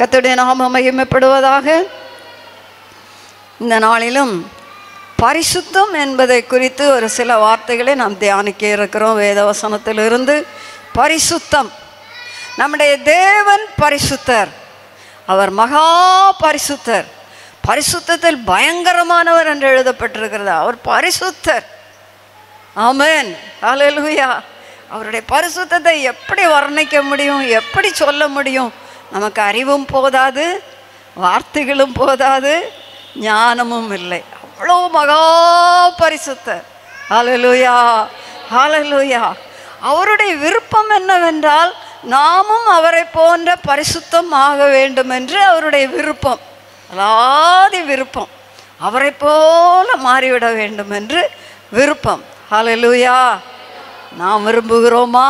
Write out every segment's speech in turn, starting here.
கத்துடைய நாம மகிமைப்படுவதாக. இந்த நாளிலும் பரிசுத்தம் என்பதை குறித்து ஒரு சில வார்த்தைகளை நாம் தியானிக்க இருக்கிறோம் வேதவசனத்திலிருந்து. பரிசுத்தம். நம்முடைய தேவன் பரிசுத்தர். அவர் மகா பரிசுத்தர். பரிசுத்தத்தில் பயங்கரமானவர் என்று எழுதப்பட்டிருக்கிறது. அவர் பரிசுத்தர். ஆமேன். ஹalleluya. அவருடைய பரிசுத்தத்தை எப்படி வர்ணிக்க முடியும்? எப்படி சொல்ல முடியும்? நமக்கு அறிவும் போதாது வார்த்தைகளும் போதாது ஞானமும் இல்லை. அவ்வளோ மகா பரிசுத்தர். ஹலலூயா ஹலலூயா அவருடைய விருப்பம் என்னவென்றால் நாமும் அவரை போன்ற பரிசுத்தம் ஆக வேண்டும் என்று அவருடைய விருப்பம். அலாதி விருப்பம். அவரை போல மாறிவிட வேண்டும் என்று விருப்பம். ஹலலூயா நாம் விரும்புகிறோமா?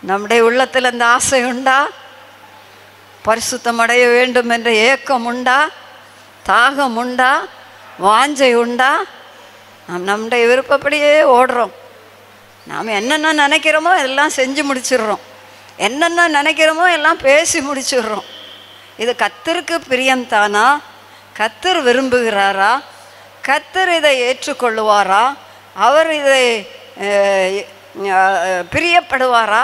நம்முடைய உள்ளத்தில் அந்த ஆசை உண்டா? பரிசுத்தம் அடைய வேண்டும் என்ற ஏக்கம் உண்டா தாகம் உண்டா வாஞ்சை உண்டா நாம் நம்முடைய விருப்பப்படியே ஓடுறோம். நாம் என்னென்ன நினைக்கிறோமோ எல்லாம் செஞ்சு முடிச்சிடுறோம். என்னென்ன நினைக்கிறோமோ எல்லாம் பேசி முடிச்சிடுறோம். இது கத்தருக்கு பிரியம்தானா? கத்தர் விரும்புகிறாரா? கத்தர் இதை ஏற்றுக்கொள்ளுவாரா? அவர் இதை பிரியப்படுவாரா?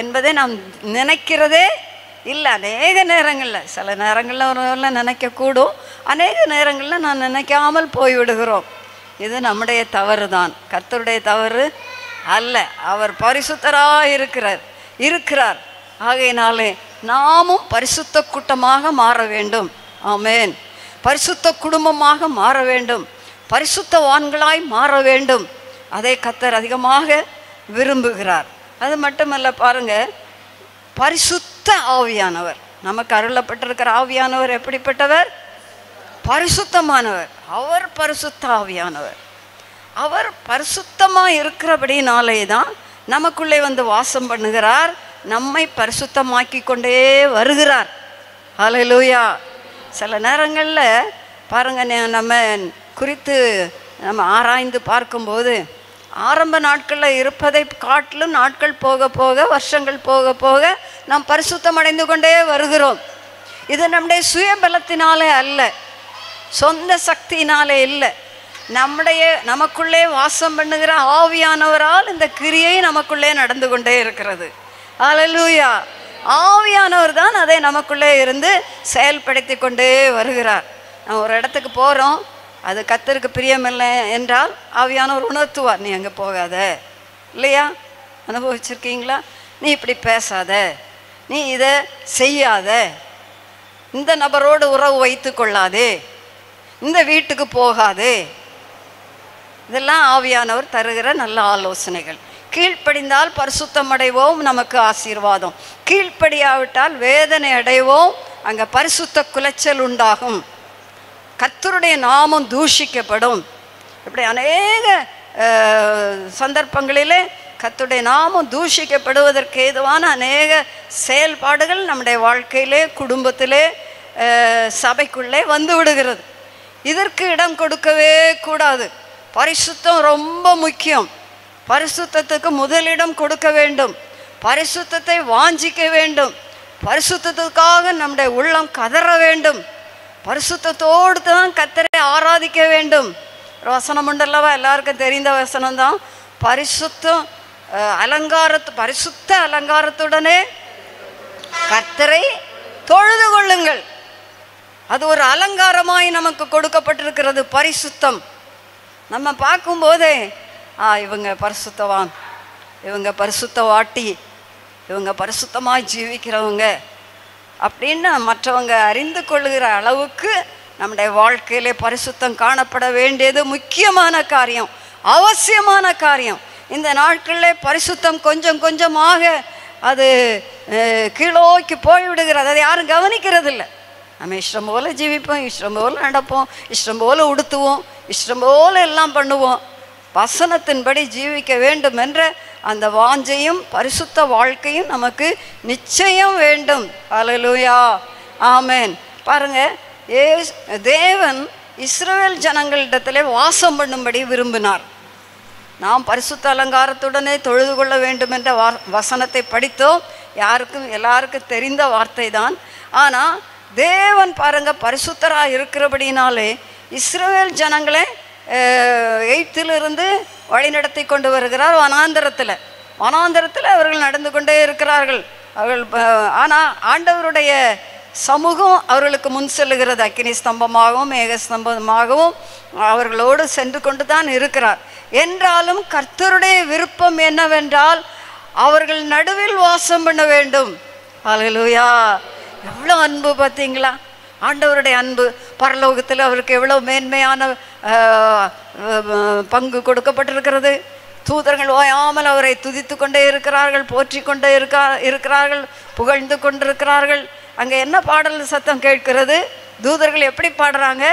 என்பதை நாம் நினைக்கிறதே இல்லை அநேக நேரங்களில். சில நேரங்களில் ஒரு நினைக்கக்கூடும். அநேக நேரங்களில் நான் நினைக்காமல் போய்விடுகிறோம். இது நம்முடைய தவறு தான் கர்த்தருடைய தவறு அல்ல. அவர் பரிசுத்தராக இருக்கிறார். இருக்கிறார் ஆகையினாலே நாமும் பரிசுத்த கூட்டமாக மாற வேண்டும். ஆமேன். பரிசுத்த குடும்பமாக மாற வேண்டும். பரிசுத்தவான்களாய் மாற வேண்டும். அதை கத்தர் அதிகமாக விரும்புகிறார். அது மட்டுமல்ல பாருங்கள் பரிசுத்த ஆவியானவர். நமக்கு அருளப்பட்டிருக்கிற ஆவியானவர் எப்படிப்பட்டவர்? பரிசுத்தமானவர். அவர் பரிசுத்த ஆவியானவர். அவர் பரிசுத்தமாக இருக்கிறபடினாலே தான் நமக்குள்ளே வந்து வாசம் பண்ணுகிறார். நம்மை பரிசுத்தமாக்கி கொண்டே வருகிறார். ஹalleluya சில நேரங்களில் பாருங்க நம்ம குறித்து நம்ம ஆராய்ந்து பார்க்கும்போது ஆரம்ப நாட்களில் இருப்பதை காட்டிலும் நாட்கள் போக போக வருஷங்கள் போக போக நாம் பரிசுத்தம் அடைந்து கொண்டே வருகிறோம். இது நம்முடைய சுயபலத்தினாலே அல்ல. சொந்த சக்தியினாலே இல்லை. நம்முடைய நமக்குள்ளே வாசம் பண்ணுகிற ஆவியானவரால் இந்த கிரியை நமக்குள்ளே நடந்து கொண்டே இருக்கிறது. அலலூயா ஆவியானவர் தான் அதை நமக்குள்ளே இருந்து செயல்படுத்தி கொண்டே வருகிறார். நம்ம ஒரு இடத்துக்கு போகிறோம் அது கத்தருக்கு பிரியமில்லை என்றால் ஆவியானவர் உணர்த்துவார் நீ அங்கே போகாத. இல்லையா? அனுபவிச்சிருக்கீங்களா? நீ இப்படி பேசாத. நீ இதை செய்யாத. இந்த நபரோடு உறவு வைத்து கொள்ளாதே. இந்த வீட்டுக்கு போகாதே. இதெல்லாம் ஆவியானவர் தருகிற நல்ல ஆலோசனைகள். கீழ்ப்படிந்தால் பரிசுத்தம் அடைவோம் நமக்கு ஆசீர்வாதம். கீழ்ப்படியாவிட்டால் வேதனை அடைவோம் அங்கே பரிசுத்த குலைச்சல் உண்டாகும். கத்தருடைய நாமம் தூஷிக்கப்படும். இப்படி அநேக சந்தர்ப்பங்களிலே கத்துடைய நாமம் தூஷிக்கப்படுவதற்கு ஏதுவான அநேக செயல்பாடுகள் நம்முடைய வாழ்க்கையிலே குடும்பத்திலே சபைக்குள்ளே வந்து விடுகிறது. இதற்கு இடம் கொடுக்கவே கூடாது. பரிசுத்தம் ரொம்ப முக்கியம். பரிசுத்தத்துக்கு முதலிடம் கொடுக்க வேண்டும். பரிசுத்தத்தை வாஞ்சிக்க வேண்டும். பரிசுத்தத்துக்காக நம்முடைய உள்ளம் கதற வேண்டும். பரிசுத்தத்தோடு தான் கத்தரை ஆராதிக்க வேண்டும். வசனம் உண்டல்லவா எல்லாருக்கும் தெரிந்த வசனம் தான் பரிசுத்தம் அலங்காரத்து பரிசுத்த அலங்காரத்துடனே கத்தரை தொழுது கொள்ளுங்கள். அது ஒரு அலங்காரமாய் நமக்கு கொடுக்கப்பட்டிருக்கிறது பரிசுத்தம். நம்ம பார்க்கும்போதே ஆ இவங்க பரிசுத்தவான். இவங்க பரிசுத்த வாட்டி இவங்க பரிசுத்தமாக ஜீவிக்கிறவங்க. அப்படின்னு மற்றவங்க அறிந்து கொள்கிற அளவுக்கு நம்முடைய வாழ்க்கையிலே பரிசுத்தம் காணப்பட வேண்டியது முக்கியமான காரியம் அவசியமான காரியம். இந்த நாட்களில் பரிசுத்தம் கொஞ்சம் கொஞ்சமாக அது கீழோக்கி போய்விடுகிறது. அதை யாரும் கவனிக்கிறதில்ல. நம்ம இஷ்டம் போல ஜீவிப்போம் இஷ்டம் போல் நடப்போம் இஷ்டம் போல் உடுத்துவோம் இஷ்டம் போல எல்லாம் பண்ணுவோம். வசனத்தின்படி ஜீவிக்க வேண்டும் என்ற அந்த வாஞ்சையும் பரிசுத்த வாழ்க்கையும் நமக்கு நிச்சயம் வேண்டும். அலலுயா ஆமேன் பாருங்க ஏ தேவன் இஸ்ரவேல் ஜனங்களிடத்திலே வாசம் பண்ணும்படி விரும்பினார். நாம் பரிசுத்த அலங்காரத்துடனே தொழுது கொள்ள வேண்டும் என்ற வா வசனத்தை படித்தோம். யாருக்கும் எல்லாருக்கும் தெரிந்த வார்த்தை தான் ஆனால் தேவன் பாருங்க பரிசுத்தராக இருக்கிறபடினாலே இஸ்ரவேல் ஜனங்களை எயித்திலிருந்து வழிநடத்தி கொண்டு வருகிறார் வனாந்தரத்தில். வனாந்தரத்தில் அவர்கள் நடந்து கொண்டே இருக்கிறார்கள். அவர்கள் ஆனால் ஆண்டவருடைய சமூகம் அவர்களுக்கு முன் செல்லுகிறது. அக்கினி ஸ்தம்பமாகவும் மேக ஸ்தம்பமாகவும் அவர்களோடு சென்று கொண்டு தான் இருக்கிறார். என்றாலும் கர்த்தருடைய விருப்பம் என்னவென்றால் அவர்கள் நடுவில் வாசம் பண்ண வேண்டும். ஹalleluya. எவ்வளோ அன்பு பார்த்தீங்களா? ஆண்டவருடைய அன்பு. பரலோகத்தில் அவருக்கு எவ்வளோ மேன்மையான பங்கு கொடுக்கப்பட்டிருக்கிறது. தூதர்கள் ஓயாமல் அவரை துதித்து கொண்டே இருக்கிறார்கள் போற்றி கொண்டே இருக்கா இருக்கிறார்கள் புகழ்ந்து கொண்டிருக்கிறார்கள். அங்கே என்ன பாடல் சத்தம் கேட்கிறது? தூதர்கள் எப்படி பாடுறாங்க?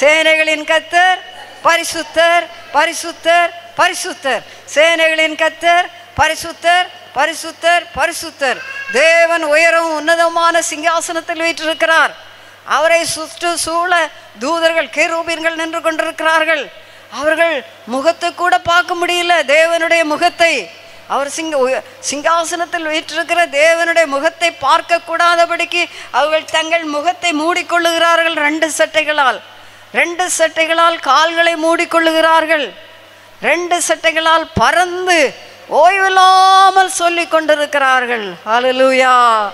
சேனைகளின் கத்தர் பரிசுத்தர் பரிசுத்தர் பரிசுத்தர். சேனைகளின் கத்தர் பரிசுத்தர் பரிசுத்தர் பரிசுத்தர். தேவன் உயரும் உன்னதமான சிங்காசனத்தில் வீற்றிருக்கிறார். அவரை சுற்று சூழ தூதர்கள் கேரூபீன்கள் நின்று கொண்டிருக்கிறார்கள். அவர்கள் முகத்தை கூட பார்க்க முடியல தேவனுடைய முகத்தை. அவர் சிங்க உய- சிங்காசனத்தில் வீற்றிருக்கிற தேவனுடைய முகத்தை பார்க்க கூடாதபடிக்கு அவர்கள் தங்கள் முகத்தை மூடிக்கொள்ளுகிறார்கள் ரெண்டு சட்டைகளால். ரெண்டு சட்டைகளால் கால்களை மூடிக்கொள்ளுகிறார்கள். ரெண்டு சட்டைகளால் பறந்து ஓய்வில்லாமல் சொல்லி கொண்டிருக்கிறார்கள் அலலூயா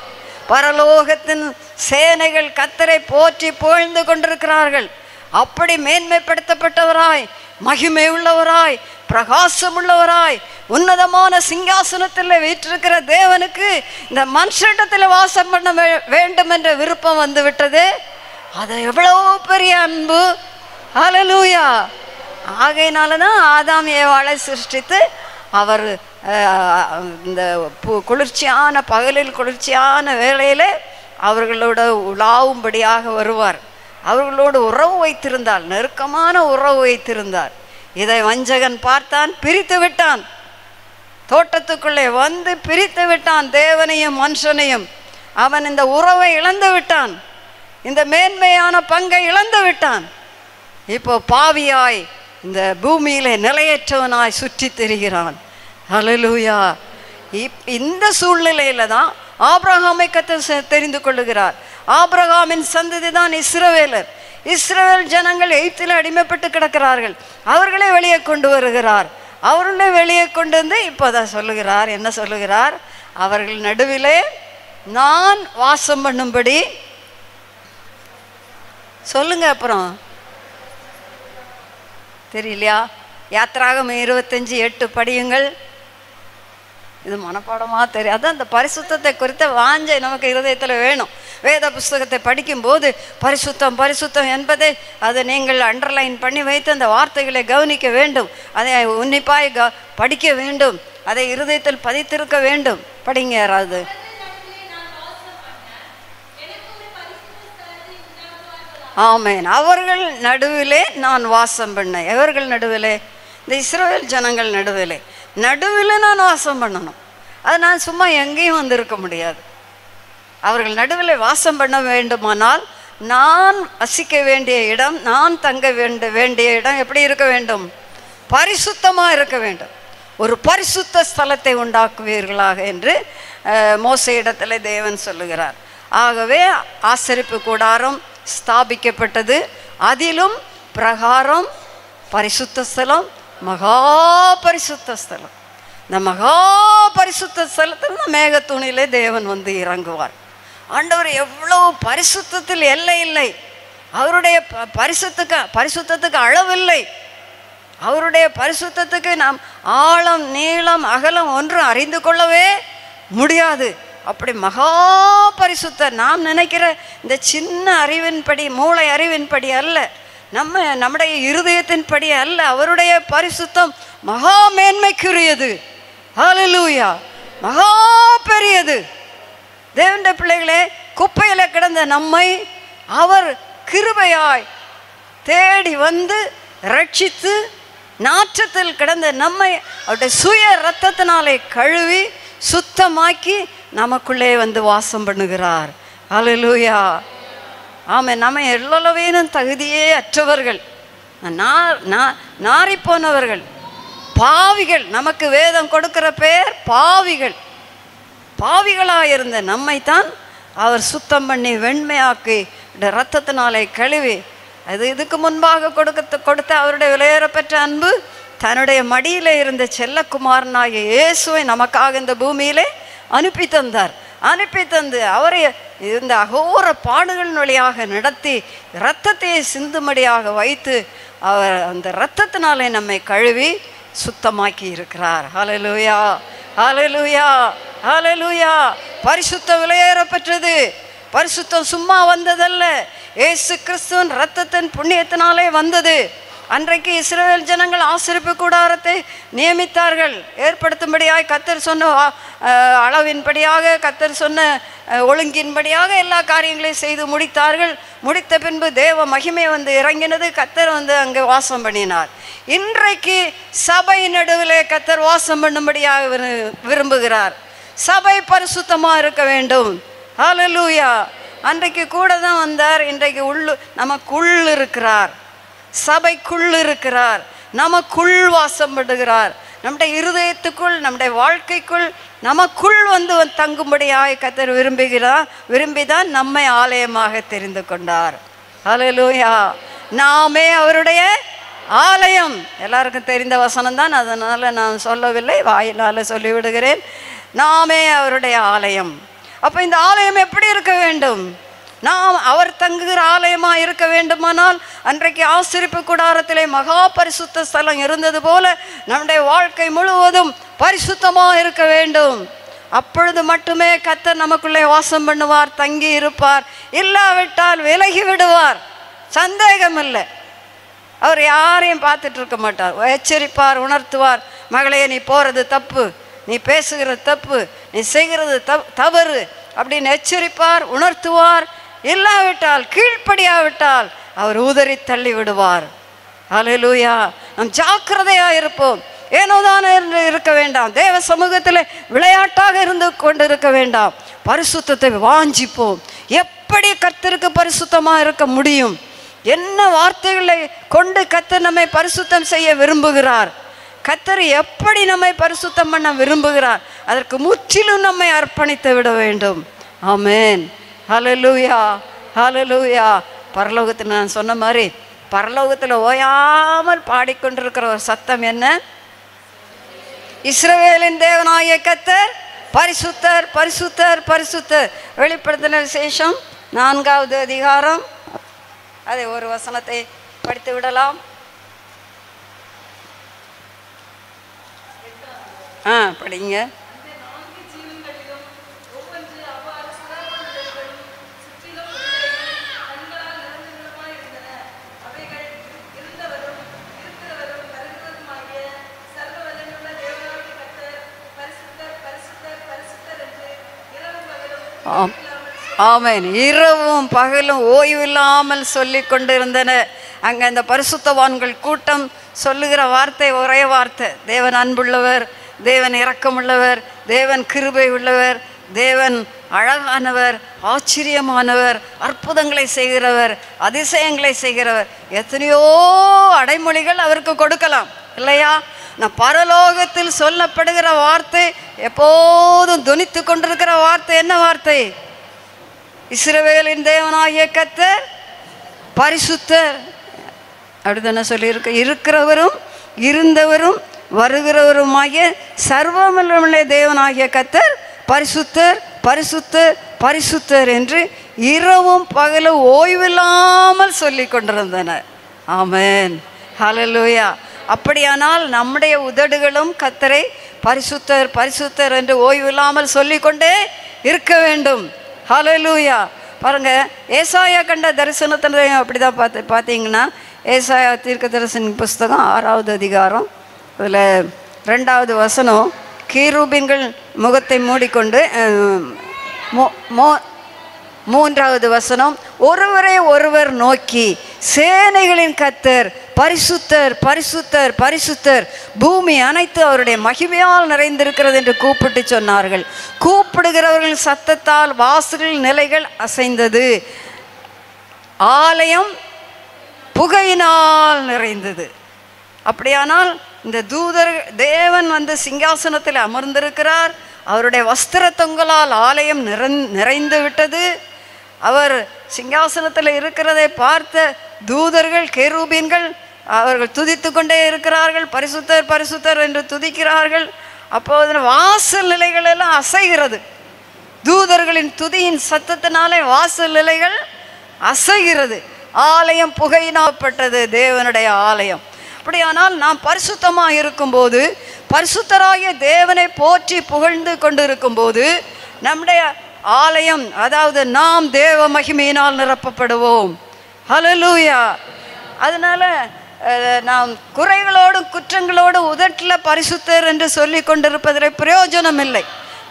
பரலோகத்தின் சேனைகள் கத்தரை போற்றி புகழ்ந்து கொண்டிருக்கிறார்கள். அப்படி மேன்மைப்படுத்தப்பட்டவராய் மகிமை உள்ளவராய் பிரகாசம் உள்ளவராய் உன்னதமான சிங்காசனத்தில் வீற்றிருக்கிற தேவனுக்கு இந்த மனுஷத்தில் வாசம் பண்ண வே- வேண்டும் என்ற விருப்பம் வந்து விட்டது அது எவ்வளோ பெரிய அன்பு. அலலூயா ஆகையினால தான் ஆதாம் ஏவாளை சிருஷ்டித்து அவர் இந்த பு- குளிர்ச்சியான பகலில் குளிர்ச்சியான வேலையில் அவர்களோட உலாவும்படியாக வருவார். அவர்களோடு உறவு வைத்திருந்தார் நெருக்கமான உறவு வைத்திருந்தார். இதை வஞ்சகன் பார்த்தான் பிரித்து விட்டான். தோட்டத்துக்குள்ளே வந்து பிரித்து விட்டான் தேவனையும் மனுஷனையும். அவன் இந்த உறவை இழந்து விட்டான். இந்த மேன்மையான பங்கை இழந்து விட்டான். இப்போ பாவியாய் இந்த பூமியிலே நிலையற்றவனாய் சுற்றி திரிகிறான். அலலூயா இப் இந்த சூழ்நிலையில தான் ஆப்ரஹாமை கத்த தெரிந்து கொள்ளுகிறார். ஆப்ரஹாமின் சந்ததி தான் இஸ்ரவேலர். இஸ்ரவேல் ஜனங்கள் எய்த்தில் அடிமைப்பட்டு கிடக்கிறார்கள். அவர்களை வெளியே கொண்டு வருகிறார். அவர்களை வெளியே கொண்டு வந்து இப்போதான் சொல்லுகிறார். என்ன சொல்லுகிறார்? அவர்கள் நடுவிலே நான் வாசம் பண்ணும்படி சொல்லுங்க அப்புறம். தெரியலையா? யாத்திராகம் இருபத்தஞ்சி எட்டு படியுங்கள். இது மனப்பாடமாக தெரியும் அந்த பரிசுத்தத்தை குறித்த வாஞ்சை நமக்கு இருதயத்தில் வேணும். வேத புஸ்தகத்தை படிக்கும்போது பரிசுத்தம் பரிசுத்தம் என்பதை அதை நீங்கள் அண்டர்லைன் பண்ணி வைத்து அந்த வார்த்தைகளை கவனிக்க வேண்டும். அதை உன்னிப்பாய் க படிக்க வேண்டும். அதை இருதயத்தில் பதித்திருக்க வேண்டும். படிங்க யாராவது. ஆமேன். அவர்கள் நடுவிலே நான் வாசம் பண்ணேன். எவர்கள் நடுவிலே? இந்த இஸ்ரோவேல் ஜனங்கள் நடுவிலே. நடுவில் நான் வாசம் பண்ணணும். அது நான் சும்மா எங்கேயும் வந்திருக்க முடியாது. அவர்கள் நடுவில் வாசம் பண்ண வேண்டுமானால் நான் வசிக்க வேண்டிய இடம் நான் தங்க வேண்ட வேண்டிய இடம் எப்படி இருக்க வேண்டும்? பரிசுத்தமாக இருக்க வேண்டும். ஒரு பரிசுத்த ஸ்தலத்தை உண்டாக்குவீர்களாக என்று மோச இடத்துல தேவன் சொல்லுகிறார். ஆகவே ஆசரிப்பு கூடாரம் ஸ்தாபிக்கப்பட்டது. அதிலும் பிரகாரம் பரிசுத்த ஸ்தலம் மகா பரிசுத்த ஸ்தலம். இந்த மகா பரிசுத்த ஸ்தலத்தில் இந்த மேகத்துணியிலே தேவன் வந்து இறங்குவார். ஆண்டவர் எவ்வளவு பரிசுத்தத்தில் எல்லை இல்லை. அவருடைய ப- பரிசுத்துக்கு பரிசுத்தத்துக்கு அளவில்லை. அவருடைய பரிசுத்தத்துக்கு நாம் ஆழம் நீளம் அகலம் ஒன்றும் அறிந்து கொள்ளவே முடியாது. அப்படி மகா பரிசுத்த நாம் நினைக்கிற இந்த சின்ன அறிவின்படி மூளை அறிவின்படி அல்ல. நம்ம நம்முடைய இருதயத்தின்படி அல்ல அவருடைய பரிசுத்தம் மகா மேன்மைக்குரியது. ஹலலூயா மகா பெரியது. தேவண்ட பிள்ளைகளே குப்பையில் கிடந்த நம்மை அவர் கிருபையாய் தேடி வந்து ரட்சித்து நாற்றத்தில் கிடந்த நம்மை அவருடைய சுய ரத்தத்தினாலே கழுவி சுத்தமாக்கி நமக்குள்ளே வந்து வாசம் பண்ணுகிறார். அலலூயா ஆமாம் நம்ம எல்லளவேனும் தகுதியே அற்றவர்கள். நாரிப்போனவர்கள் பாவிகள். நமக்கு வேதம் கொடுக்கிற பேர் பாவிகள். பாவிகளாக இருந்த நம்மைத்தான் அவர் சுத்தம் பண்ணி வெண்மையாக்கி ரத்தத்தினாலே கழுவி அது இதுக்கு முன்பாக கொடுக்க கொடுத்த அவருடைய விலையேறப்பெற்ற அன்பு தன்னுடைய மடியில் இருந்த செல்லக்குமாரனாகிய இயேசுவை நமக்காக இந்த பூமியிலே அனுப்பி தந்தார். அனுப்பி தந்து அவரை இந்த அகோர பாடுகளின் வழியாக நடத்தி இரத்தத்தையே சிந்துமடியாக வைத்து அவர் அந்த இரத்தத்தினாலே நம்மை கழுவி சுத்தமாக்கி இருக்கிறார். ஹலலூயா ஹலலூயா ஹலலூயா பரிசுத்த விலையேறப்பெற்றது. பரிசுத்தம் சும்மா வந்ததல்ல. ஏசு கிறிஸ்துவின் ரத்தத்தின் புண்ணியத்தினாலே வந்தது. அன்றைக்கு இஸ்ரேல் ஜனங்கள் ஆசிரிப்பு கூடாரத்தை நியமித்தார்கள். ஏற்படுத்தும்படியாக கத்தர் சொன்ன அளவின்படியாக கத்தர் சொன்ன ஒழுங்கின்படியாக எல்லா காரியங்களையும் செய்து முடித்தார்கள். முடித்த பின்பு தேவ மகிமை வந்து இறங்கினது. கத்தர் வந்து அங்கே வாசம் பண்ணினார். இன்றைக்கு சபை நடுவிலே கத்தர் வாசம் பண்ணும்படியாக விரு- விரும்புகிறார். சபை பரிசுத்தமாக இருக்க வேண்டும். ஹலலூயா அன்றைக்கு கூட தான் வந்தார். இன்றைக்கு உள்ளு நமக்குள் இருக்கிறார். சபைக்குள் இருக்கிறார். நமக்குள் வாசம் படுகிறார் நம்முடைய இருதயத்துக்குள் நம்முடைய வாழ்க்கைக்குள் நமக்குள் வந்து தங்கும்படியாக கத்தர் விரும்புகிறார் விரும்பிதான் நம்மை ஆலயமாக தெரிந்து கொண்டார். அலலூயா நாமே அவருடைய ஆலயம். எல்லாருக்கும் தெரிந்த வசனம் தான் அதனால் நான் சொல்லவில்லை. வாயிலால் சொல்லிவிடுகிறேன். நாமே அவருடைய ஆலயம். அப்போ இந்த ஆலயம் எப்படி இருக்க வேண்டும்? நாம் அவர் தங்குகிற ஆலயமாக இருக்க வேண்டுமானால் அன்றைக்கு ஆசிரிப்பு கூடாரத்திலே மகா பரிசுத்த ஸ்தலம் இருந்தது போல நம்முடைய வாழ்க்கை முழுவதும் பரிசுத்தமாக இருக்க வேண்டும். அப்பொழுது மட்டுமே கத்தர் நமக்குள்ளே வாசம் பண்ணுவார் தங்கி இருப்பார். இல்லாவிட்டால் விலகி விடுவார். சந்தேகம் இல்லை அவர் யாரையும் பார்த்துட்டு இருக்க மாட்டார். எச்சரிப்பார் உணர்த்துவார். மகளே நீ போகிறது தப்பு. நீ பேசுகிறது தப்பு. நீ செய்கிறது தவறு. அப்படின்னு எச்சரிப்பார் உணர்த்துவார். இல்லாவிட்டால் கீழ்ப்படியாவிட்டால் அவர் உதறி தள்ளி விடுவார் ஹalleluya நம் ஜாக்கிரதையா இருப்போம். ஏனோதான இருக்க வேண்டாம். தேவ சமூகத்தில் விளையாட்டாக இருந்து கொண்டு இருக்க வேண்டாம். பரிசுத்தத்தை வாஞ்சிப்போம். எப்படி கத்திற்கு பரிசுத்தமாக இருக்க முடியும்? என்ன வார்த்தைகளை கொண்டு கத்தர் நம்மை பரிசுத்தம் செய்ய விரும்புகிறார்? கத்தர் எப்படி நம்மை பரிசுத்தம் பண்ண விரும்புகிறார்? அதற்கு முற்றிலும் நம்மை அர்ப்பணித்து விட வேண்டும். ஆமேன். ஹலலூயா ஹலலூயா பரலோகத்தில் நான் சொன்ன மாதிரி பரலோகத்தில் ஓயாமல் பாடிக்கொண்டிருக்கிற ஒரு சத்தம் என்ன? இஸ்ரவேலின் தேவனாய கத்தர் பரிசுத்தர் பரிசுத்தர் பரிசுத்தர். வெளிப்படுத்தின விசேஷம் நான்காவது அதிகாரம். அதை ஒரு வசனத்தை படித்து விடலாம். ஆ படிங்க. ஆம். ஆமென். இரவும் பகலும் ஓய்வில்லாமல் சொல்லி கொண்டிருந்தன. அங்கே அந்த பரிசுத்தவான்கள் கூட்டம் சொல்லுகிற வார்த்தை ஒரே வார்த்தை. தேவன் அன்புள்ளவர் தேவன் இரக்கமுள்ளவர் தேவன் கிருபை உள்ளவர் தேவன் அழகானவர் ஆச்சரியமானவர் அற்புதங்களை செய்கிறவர் அதிசயங்களை செய்கிறவர். எத்தனையோ அடைமொழிகள் அவருக்கு கொடுக்கலாம். இல்லையா? நான் பரலோகத்தில் சொல்லப்படுகிற வார்த்தை எப்போதும் துணித்து கொண்டிருக்கிற வார்த்தை என்ன வார்த்தை? இஸ்ரவேலின் தேவனாகிய கத்தர் பரிசுத்தர். அப்படிதானே சொல்லியிருக்க? இருக்கிறவரும் இருந்தவரும் வருகிறவருமாகிய சர்வமல்லமுள்ள தேவனாகிய கத்தர் பரிசுத்தர் பரிசுத்தர் பரிசுத்தர் என்று இரவும் பகலும் ஓய்வில்லாமல் சொல்லி கொண்டிருந்தனர். ஆமேன். ஹலலூயா அப்படியானால் நம்முடைய உதடுகளும் கத்தரை பரிசுத்தர் பரிசுத்தர் என்று ஓய்வு இல்லாமல் சொல்லிக்கொண்டே இருக்க வேண்டும். ஹலலூயா பாருங்க ஏசாயா கண்ட தரிசனத்தில் அப்படிதான் பார்த்து பார்த்தீங்கன்னா ஏசாயா தீர்க்க தரிசன புஸ்தகம் ஆறாவது அதிகாரம் அதில் ரெண்டாவது வசனம் கீரூபின்கள் முகத்தை மூடிக்கொண்டு மோ மோ- மூன்றாவது வசனம் ஒருவரை ஒருவர் நோக்கி சேனைகளின் கத்தர் பரிசுத்தர் பரிசுத்தர் பரிசுத்தர் பூமி அனைத்து அவருடைய மகிமையால் நிறைந்திருக்கிறது என்று கூப்பிட்டு சொன்னார்கள். கூப்பிடுகிறவர்கள் சத்தத்தால் வாசல்கள் நிலைகள் அசைந்தது. ஆலயம் புகையினால் நிறைந்தது. அப்படியானால் இந்த தூதர் தேவன் வந்து சிங்காசனத்தில் அமர்ந்திருக்கிறார். அவருடைய வஸ்திர தொங்கலால் ஆலயம் நிறைந்து விட்டது. அவர் சிங்காசனத்தில் இருக்கிறதை பார்த்த தூதர்கள் கேரூபீன்கள் அவர்கள் துதித்து கொண்டே இருக்கிறார்கள். பரிசுத்தர் பரிசுத்தர் என்று துதிக்கிறார்கள். அப்போது வாசல் நிலைகள் எல்லாம் அசைகிறது. தூதர்களின் துதியின் சத்தத்தினாலே வாசல் நிலைகள் அசைகிறது. ஆலயம் புகையினாப்பட்டது தேவனுடைய ஆலயம். அப்படியானால் நாம் பரிசுத்தமாக இருக்கும்போது பரிசுத்தராகிய தேவனை போற்றி புகழ்ந்து கொண்டு இருக்கும்போது நம்முடைய ஆலயம் அதாவது நாம் தேவ மகிமையினால் நிரப்பப்படுவோம். ஹலலூயா அதனால நாம் குறைகளோடும் குற்றங்களோடும் உதட்டில் பரிசுத்தர் என்று சொல்லி கொண்டிருப்பதில் பிரயோஜனம் இல்லை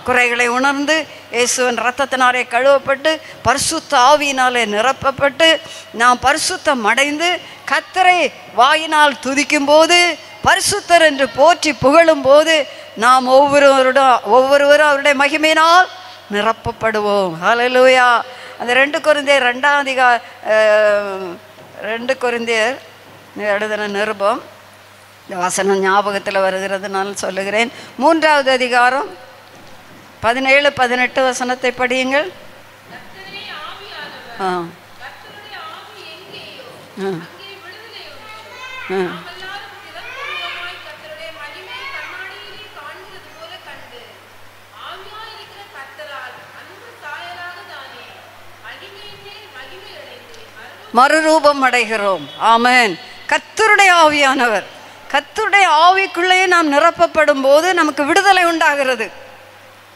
குறைகளை உணர்ந்து இயேசுவின் ரத்தத்தினாலே கழுவப்பட்டு பரிசுத்த ஆவியினாலே நிரப்பப்பட்டு நாம் பரிசுத்தம் அடைந்து கத்தரை வாயினால் துதிக்கும் போது பரிசுத்தர் என்று போற்றி புகழும் போது நாம் ஒவ்வொருவருடன் ஒவ்வொருவரும் அவருடைய மகிமையினால் நிரப்பப்படுவோம். ஹலலூயா அந்த ரெண்டு குருந்தியர் ரெண்டாம் அதிகா ரெண்டு குருந்தியர் எழுதின நிருபம். இந்த வசனம் ஞாபகத்தில் வருகிறதுனால சொல்லுகிறேன். மூன்றாவது அதிகாரம் பதினேழு பதினெட்டு வசனத்தை படியுங்கள். ஆ ஆ. ஆ. மறுரூபம் அடைகிறோம். ஆமேன். கத்தருடைய ஆவியானவர். கத்தருடைய ஆவிக்குள்ளேயே நாம் நிரப்பப்படும் போது நமக்கு விடுதலை உண்டாகிறது.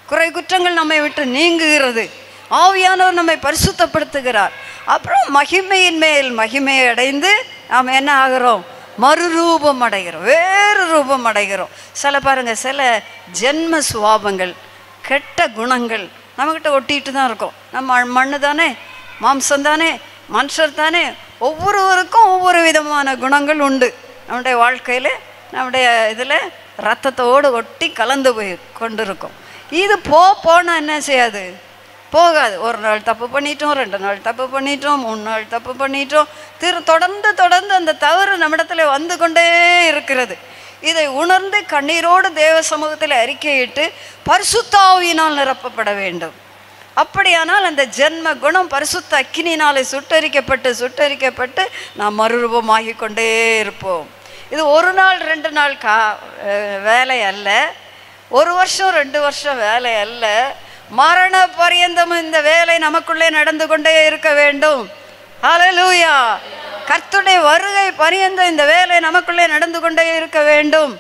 குறை குற்றங்கள் நம்மை விட்டு நீங்குகிறது. ஆவியானவர் நம்மை பரிசுத்தப்படுத்துகிறார். அப்புறம் மகிமையின் மேல் மகிமையை அடைந்து நாம் என்ன ஆகிறோம்? மறுரூபம் அடைகிறோம். வேறு ரூபம் அடைகிறோம். சில பாருங்க சில ஜென்ம சுவாபங்கள் கெட்ட குணங்கள் நம்மக்கிட்ட ஒட்டிட்டு தான் இருக்கும். நம்ம மண்ணு தானே மாம்சம் தானே மனுஷர் தானே. ஒவ்வொருவருக்கும் ஒவ்வொரு விதமான குணங்கள் உண்டு. நம்முடைய வாழ்க்கையில் நம்முடைய இதில் ரத்தத்தோடு ஒட்டி கலந்து போய் கொண்டிருக்கும். இது போ போனால் என்ன செய்யாது? போகாது. ஒரு நாள் தப்பு பண்ணிட்டோம் ரெண்டு நாள் தப்பு பண்ணிட்டோம் மூணு நாள் தப்பு பண்ணிட்டோம். திரு தொடர்ந்து தொடர்ந்து அந்த தவறு நம்மிடத்துல வந்து கொண்டே இருக்கிறது. இதை உணர்ந்து கண்ணீரோடு தேவ சமூகத்தில் அறிக்கையிட்டு பரிசுத்தாவியினால் நிரப்பப்பட வேண்டும். அப்படியானால் அந்த ஜென்ம குணம் பரிசுத்த அக்கினினாலே சுட்டரிக்கப்பட்டு சுட்டரிக்கப்பட்டு நாம் மறுரூபமாகி கொண்டே இருப்போம். இது ஒரு நாள் ரெண்டு நாள் கா வேலை அல்ல. ஒரு வருஷம் ரெண்டு வருஷம் வேலை அல்ல. மரண பரியந்தம் இந்த வேலை நமக்குள்ளே நடந்து கொண்டே இருக்க வேண்டும். ஹalleluya கர்த்தருடைய வருகை பரியந்தம் இந்த வேலை நமக்குள்ளே நடந்து கொண்டே இருக்க வேண்டும்.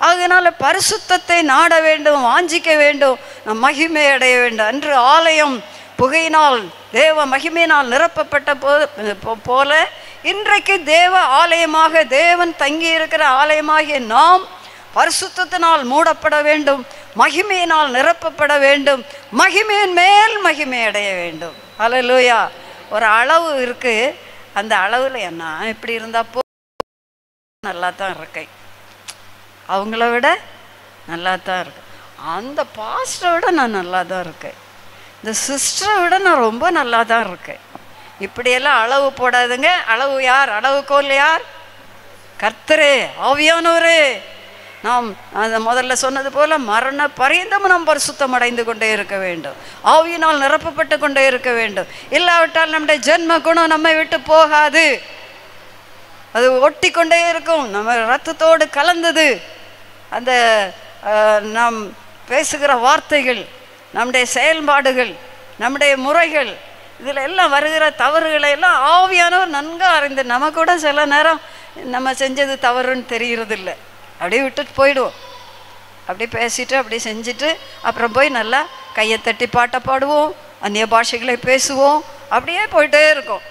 அதனால் பரிசுத்தத்தை நாட வேண்டும் வாஞ்சிக்க வேண்டும் நம் மகிமை அடைய வேண்டும். அன்று ஆலயம் புகையினால் தேவ மகிமையினால் நிரப்பப்பட்ட போ- போல இன்றைக்கு தேவ ஆலயமாக தேவன் தங்கி இருக்கிற ஆலயமாகிய நாம் பரிசுத்தத்தினால் மூடப்பட வேண்டும் மகிமையினால் நிரப்பப்பட வேண்டும் மகிமையின் மேல் மகிமை அடைய வேண்டும். ஹalleluya ஒரு அளவு இருக்குது அந்த அளவில் என்ன? இப்படி இருந்தால் போ நல்லா தான் இருக்கேன். அவங்கள விட நல்லா தான் இருக்கு. அந்த பாஸ்டரை விட நான் நல்லா தான் இருக்கேன். இந்த சிஸ்டரை விட நான் ரொம்ப நல்லா தான் இருக்கேன். இப்படியெல்லாம் அளவு போடாதுங்க. அளவு யார்? அளவுகோல் யார்? கர்த்தரே ஆவியானவரே. நாம் அந்த முதல்ல சொன்னது போல மரண பரியந்தம் நாம் பரிசுத்தம் அடைந்து கொண்டே இருக்க வேண்டும். ஆவியினால் நிரப்பப்பட்டு கொண்டே இருக்க வேண்டும். இல்லாவிட்டால் நம்முடைய ஜென்ம குணம் நம்மை விட்டு போகாது. அது ஒட்டி கொண்டே இருக்கும். நம்ம ரத்தத்தோடு கலந்தது. அந்த நாம் பேசுகிற வார்த்தைகள் நம்முடைய செயல்பாடுகள் நம்முடைய முறைகள் இதில் எல்லாம் வருகிற தவறுகளை எல்லாம் ஆவியானவர் நன்கு அறிந்து நம்ம கூட சில நேரம் நம்ம செஞ்சது தவறுன்னு தெரியறதில்ல. அப்படியே விட்டுட்டு போயிடுவோம். அப்படி பேசிட்டு அப்படி செஞ்சுட்டு அப்புறம் போய் நல்லா கையை தட்டி பாட்டை பாடுவோம் அந்நிய பாஷைகளை பேசுவோம் அப்படியே போயிட்டே இருக்கும்.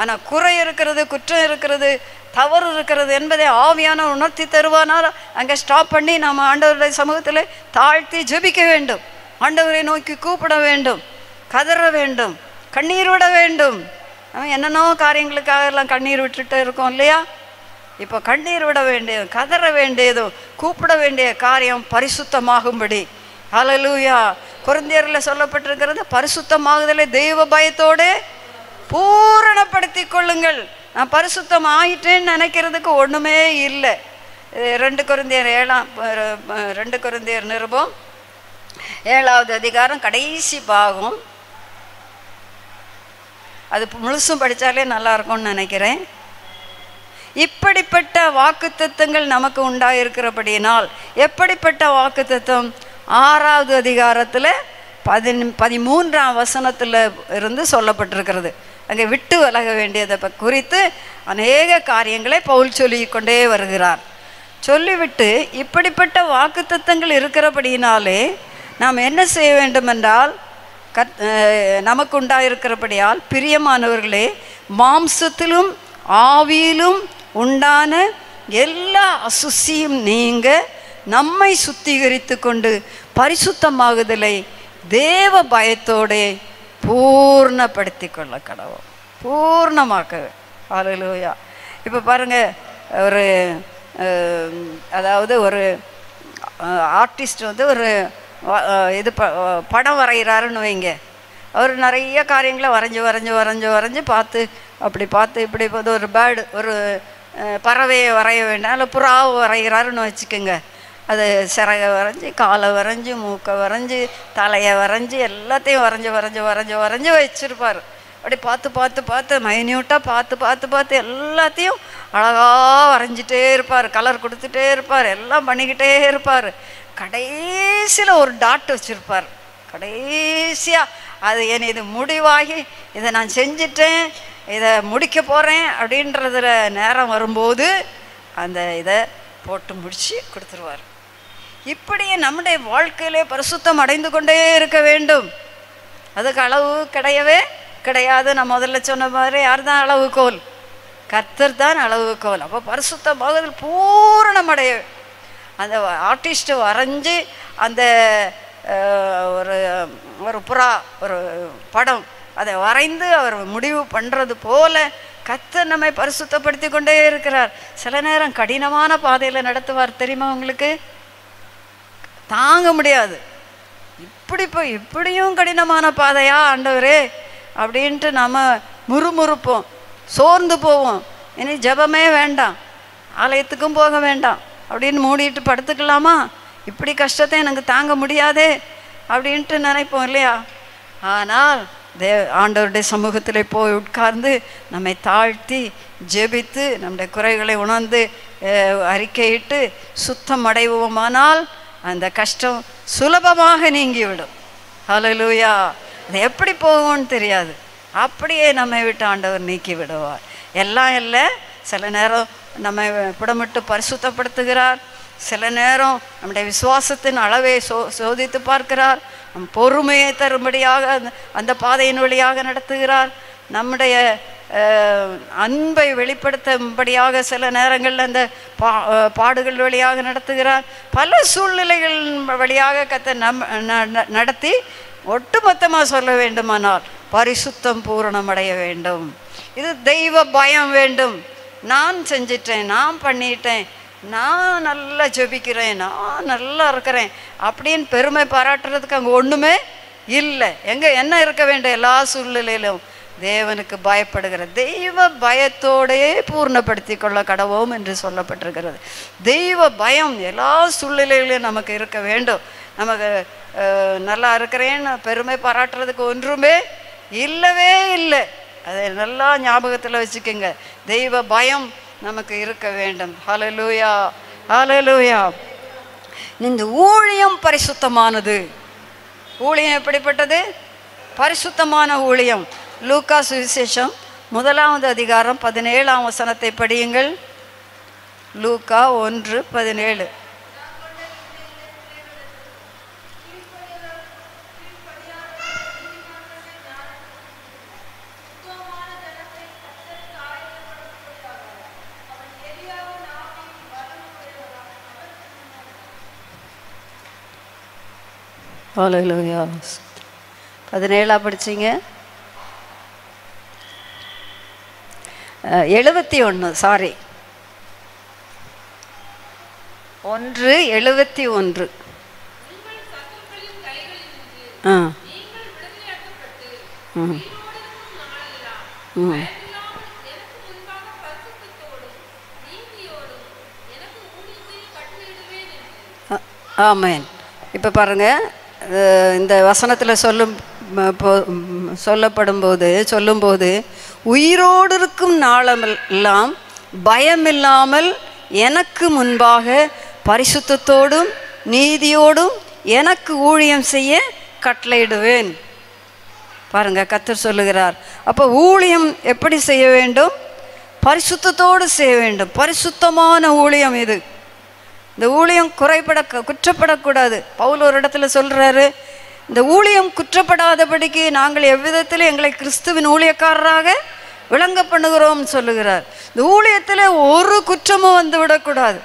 ஆனால் குறை இருக்கிறது குற்றம் இருக்கிறது தவறு இருக்கிறது என்பதை ஆவியான உணர்த்தி தருவானால் அங்கே ஸ்டாப் பண்ணி நம்ம ஆண்டவருடைய சமூகத்தில் தாழ்த்தி ஜெபிக்க வேண்டும். ஆண்டவரை நோக்கி கூப்பிட வேண்டும். கதற வேண்டும். கண்ணீர் விட வேண்டும். நம்ம என்னென்னோ காரியங்களுக்காக எல்லாம் கண்ணீர் விட்டுட்டு இருக்கோம் இல்லையா? இப்போ கண்ணீர் விட வேண்டியதும் கதற வேண்டியதும் கூப்பிட வேண்டிய காரியம் பரிசுத்தமாகும்படி. அலலூயா குருந்தியரில் சொல்லப்பட்டிருக்கிறது பரிசுத்தமாகுதலை தெய்வ பயத்தோடு பூரணப்படுத்தி கொள்ளுங்கள். நான் பரிசுத்தம் ஆயிட்டேன்னு நினைக்கிறதுக்கு ஒன்றுமே இல்லை. ரெண்டு குருந்தியர் ஏழாம் ரெண்டு குருந்தியர் நிருபம். ஏழாவது அதிகாரம் கடைசி பாகம். அது முழுசும் படித்தாலே நல்லா இருக்கும்னு நினைக்கிறேன். இப்படிப்பட்ட வாக்குத்தத்தங்கள் நமக்கு உண்டாயிருக்கிறபடியினால் எப்படிப்பட்ட வாக்குத்தத்தம்? ஆறாவது அதிகாரத்தில் பதின் பதிமூன்றாம் வசனத்தில் இருந்து சொல்லப்பட்டிருக்கிறது. அங்கே விட்டு விலக வேண்டியதை குறித்து அநேக காரியங்களை பவுல் சொல்லிக்கொண்டே வருகிறார். சொல்லிவிட்டு இப்படிப்பட்ட வாக்குத்தத்தங்கள் இருக்கிறபடியினாலே நாம் என்ன செய்ய வேண்டும் என்றால் கத் நமக்கு உண்டாயிருக்கிறபடியால் பிரியமானவர்களே மாம்சத்திலும் ஆவியிலும் உண்டான எல்லா அசுசியும் நீங்க நம்மை சுத்திகரித்து கொண்டு பரிசுத்தமாகுதலை தேவ பயத்தோடே பூர்ணப்படுத்தி கொள்ள கடவுள் பூர்ணமாக்க ஹalleluya. இப்போ பாருங்க ஒரு அதாவது ஒரு ஆர்டிஸ்ட் வந்து ஒரு இது ப படம் வரைகிறாருன்னு வைங்க. அவர் நிறைய காரியங்களை வரைஞ்சி வரைஞ்சி வரைஞ்சி வரைஞ்சி பார்த்து அப்படி பார்த்து இப்படி பார்த்து ஒரு பேர்டு ஒரு பறவையை வரைய வேண்டாம் இல்லை புறாவை வரைகிறாருன்னு வச்சுக்கோங்க. அது சிறகை வரைஞ்சி காலை வரைஞ்சி மூக்கை வரைஞ்சி தலையை வரைஞ்சி எல்லாத்தையும் வரைஞ்சி வரைஞ்சி வரைஞ்சி வரைஞ்சி வச்சுருப்பார். அப்படி பார்த்து பார்த்து பார்த்து மைன்யூட்டாக பார்த்து பார்த்து பார்த்து எல்லாத்தையும் அழகாக வரைஞ்சிட்டே இருப்பார். கலர் கொடுத்துட்டே இருப்பார். எல்லாம் பண்ணிக்கிட்டே இருப்பார். கடைசியில் ஒரு டாட் வச்சுருப்பார். கடைசியாக அது என் இது முடிவாகி இதை நான் செஞ்சிட்டேன் இதை முடிக்க போகிறேன் அப்படின்றதுல நேரம் வரும்போது அந்த இதை போட்டு முடித்து கொடுத்துருவார். இப்படியே நம்முடைய வாழ்க்கையிலே பரிசுத்தம் அடைந்து கொண்டே இருக்க வேண்டும். அதுக்கு அளவு கிடையவே கிடையாது. நான் முதல்ல சொன்ன மாதிரி யார் தான் அளவுகோல் கர்த்தர் தான் அளவுகோல் அப்போ பரிசுத்தமாகுதல் பூரணமடைய அந்த ஆர்டிஸ்ட்டு வரைஞ்சி அந்த ஒரு ஒரு புறா ஒரு படம் அதை வரைந்து அவர் முடிவு பண்ணுறது போல கத்தர் நம்மை பரிசுத்தப்படுத்தி கொண்டே இருக்கிறார். சில நேரம் கடினமான பாதையில் நடத்துவார் தெரியுமா உங்களுக்கு? தாங்க முடியாது. இப்படி இப்போ இப்படியும் கடினமான பாதையா ஆண்டவரே அப்படின்ட்டு நம்ம முறுமுறுப்போம். சோர்ந்து போவோம். இனி ஜெபமே வேண்டாம். ஆலயத்துக்கும் போக வேண்டாம். அப்படின்னு மூடிட்டு படுத்துக்கலாமா? இப்படி கஷ்டத்தை எனக்கு தாங்க முடியாதே அப்படின்ட்டு நினைப்போம் இல்லையா? ஆனால் தே ஆண்டவருடைய சமூகத்தில் போய் உட்கார்ந்து நம்மை தாழ்த்தி ஜெபித்து நம்முடைய குறைகளை உணர்ந்து அறிக்கையிட்டு சுத்தம் அடைவோமானால் அந்த கஷ்டம் சுலபமாக நீங்கிவிடும். ஹalleluya. அது எப்படி போகும்னு தெரியாது. அப்படியே நம்மை விட்டு ஆண்டவர் நீக்கி விடுவார் எல்லாம் இல்லை. சில நேரம் நம்மை புடமிட்டு பரிசுத்தப்படுத்துகிறார். சில நேரம் நம்முடைய விசுவாசத்தின் அளவை சோ சோதித்து பார்க்கிறார். நம் பொறுமையை தரும்படியாக அந்த- அந்த பாதையின் வழியாக நடத்துகிறார். நம்முடைய அன்பை வெளிப்படுத்தும்படியாக சில நேரங்களில் அந்த பா பாடுகள் வழியாக நடத்துகிறார். பல சூழ்நிலைகள் வழியாக கத்தை நம் ந- ந- நடத்தி ஒட்டுமொத்தமாக சொல்ல வேண்டுமானால் பரிசுத்தம் பூரணமடைய வேண்டும். இது தெய்வ பயம் வேண்டும். நான் செஞ்சிட்டேன் நான் பண்ணிட்டேன் நான் நல்லா ஜெபிக்கிறேன் நான் நல்லா இருக்கிறேன் அப்படின்னு பெருமை பாராட்டுறதுக்கு அங்கே ஒன்றுமே இல்லை. எங்கே என்ன இருக்க வேண்டும் எல்லா சூழ்நிலையிலும்? தேவனுக்கு பயப்படுகிற தெய்வ பயத்தோடையே பூர்ணப்படுத்தி கொள்ள கடவோம் என்று சொல்லப்பட்டிருக்கிறது. தெய்வ பயம் எல்லா சூழ்நிலையிலும் நமக்கு இருக்க வேண்டும். நமக்கு நல்லா இருக்கிறேன்னு பெருமை பாராட்டுறதுக்கு ஒன்றுமே இல்லவே இல்லை. அதை நல்லா ஞாபகத்தில் வச்சுக்கோங்க. தெய்வ பயம் நமக்கு இருக்க வேண்டும். ஹலலூயா ஹலலூயா இந்த ஊழியம் பரிசுத்தமானது. ஊழியம் எப்படிப்பட்டது? பரிசுத்தமான ஊழியம். லூக்கா சுவிசேஷம் முதலாவது அதிகாரம் பதினேழாம் வசனத்தை படியுங்கள். லூக்கா ஒன்று பதினேழு. பதினேழா படிச்சீங்க. எழுபத்தி ஒன்று சாரி ஒன்று எழுபத்தி ஒன்று. ஆ. ம். ம். ஆ- இப்போ பாருங்கள் இந்த வசனத்தில் சொல்லும் ம- சொல்லப்படும்போது சொல்லும்போது உயிரோடு இருக்கும் நாளமெல்லாம் பயமில்லாமல் எனக்கு முன்பாக பரிசுத்தத்தோடும் நீதியோடும் எனக்கு ஊழியம் செய்ய கட்டளையிடுவேன். பாருங்க கத்தர் சொல்லுகிறார். அப்போ ஊழியம் எப்படி செய்ய வேண்டும்? பரிசுத்தத்தோடு செய்ய வேண்டும். பரிசுத்தமான ஊழியம் இது. இந்த ஊழியம் குறைபட குற்றப்படக்கூடாது. பவுல் ஒரு இடத்துல சொல்கிறாரு இந்த ஊழியம் குற்றப்படாதபடிக்கு நாங்கள் எவ்விதத்தில் எங்களை கிறிஸ்துவின் ஊழியக்காரராக விளங்க பண்ணுகிறோம் சொல்லுகிறார். இந்த ஊழியத்தில் ஒரு குற்றமும் வந்து விடக்கூடாது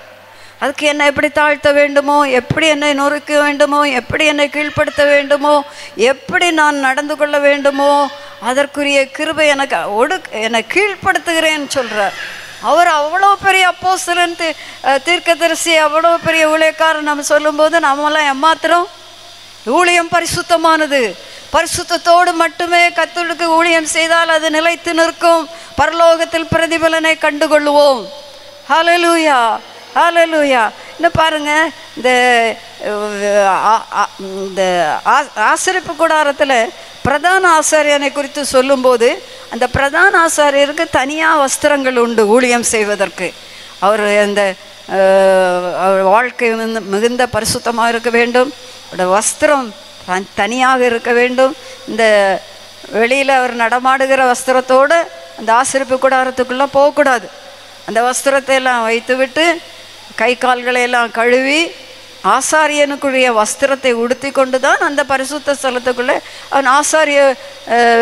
அதுக்கு என்னை எப்படி தாழ்த்த வேண்டுமோ எப்படி என்னை நொறுக்க வேண்டுமோ எப்படி என்னை கீழ்ப்படுத்த வேண்டுமோ எப்படி நான் நடந்து கொள்ள வேண்டுமோ அதற்குரிய கிருபை எனக்கு ஒடு என்னை கீழ்ப்படுத்துகிறேன்னு சொல்கிறார் அவர் அவ்வளோ பெரிய அப்போஸ்தலன் தீ தீர்க்கதரிசி அவ்வளோ பெரிய ஊழியக்காரன் நம்ம சொல்லும்போது நாமெல்லாம் ஏமாத்துறோம். ஊழியம் பரிசுத்தமானது. பரிசுத்தோடு மட்டுமே கத்தருக்கு ஊழியம் செய்தால் அது நிலைத்து நிற்கும். பரலோகத்தில் பிரதிபலனை கண்டுகொள்வோம் ஹலலூயா ஹலலூயா இன்னும் பாருங்க இந்த இந்த ஆசிரிப்பு கூடாரத்தில் பிரதான ஆசாரியனை குறித்து சொல்லும்போது அந்த பிரதான ஆசாரியருக்கு தனியாக வஸ்திரங்கள் உண்டு ஊழியம் செய்வதற்கு. அவர் அந்த வாழ்க்கை மிகுந்த பரிசுத்தமாக இருக்க வேண்டும். வஸ்திரம் தனியாக இருக்க வேண்டும். இந்த வெளியில் அவர் நடமாடுகிற வஸ்திரத்தோடு அந்த ஆசிரிப்பு கூடாரத்துக்குள்ளே போகக்கூடாது. அந்த வஸ்திரத்தை எல்லாம் வைத்துவிட்டு கை கால்களை எல்லாம் கழுவி ஆசாரியனுக்குரிய வஸ்திரத்தை உடுத்தி கொண்டு தான் அந்த பரிசுத்த ஸ்தலத்துக்குள்ளே அவன் ஆசாரிய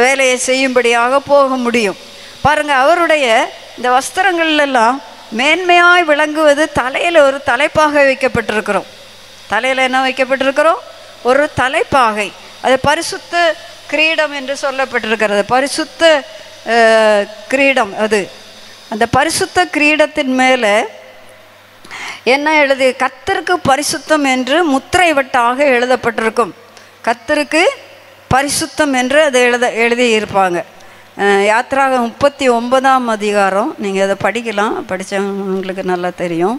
வேலையை செய்யும்படியாக போக முடியும். பாருங்கள் அவருடைய இந்த வஸ்திரங்கள்லாம் மேன்மையாய் விளங்குவது தலையில் ஒரு தலைப்பாக வைக்கப்பட்டிருக்கிறோம். தலையில் என்ன வைக்கப்பட்டிருக்கிறோம்? ஒரு தலைப்பாகை. அது பரிசுத்த கிரீடம் என்று சொல்லப்பட்டிருக்கிறது. பரிசுத்த கிரீடம் அது. அந்த பரிசுத்த கிரீடத்தின் மேலே என்ன எழுதி கத்தருக்கு பரிசுத்தம் என்று முத்திரை வட்டாக எழுதப்பட்டிருக்கும். கத்தருக்கு பரிசுத்தம் என்று அதை எழுத எழுதியிருப்பாங்க. அஹ், யாத்ராக முப்பத்தி ஒன்பதாம் அதிகாரம். நீங்கள் அதை படிக்கலாம். படித்தவங்களுக்கு நல்லா தெரியும்.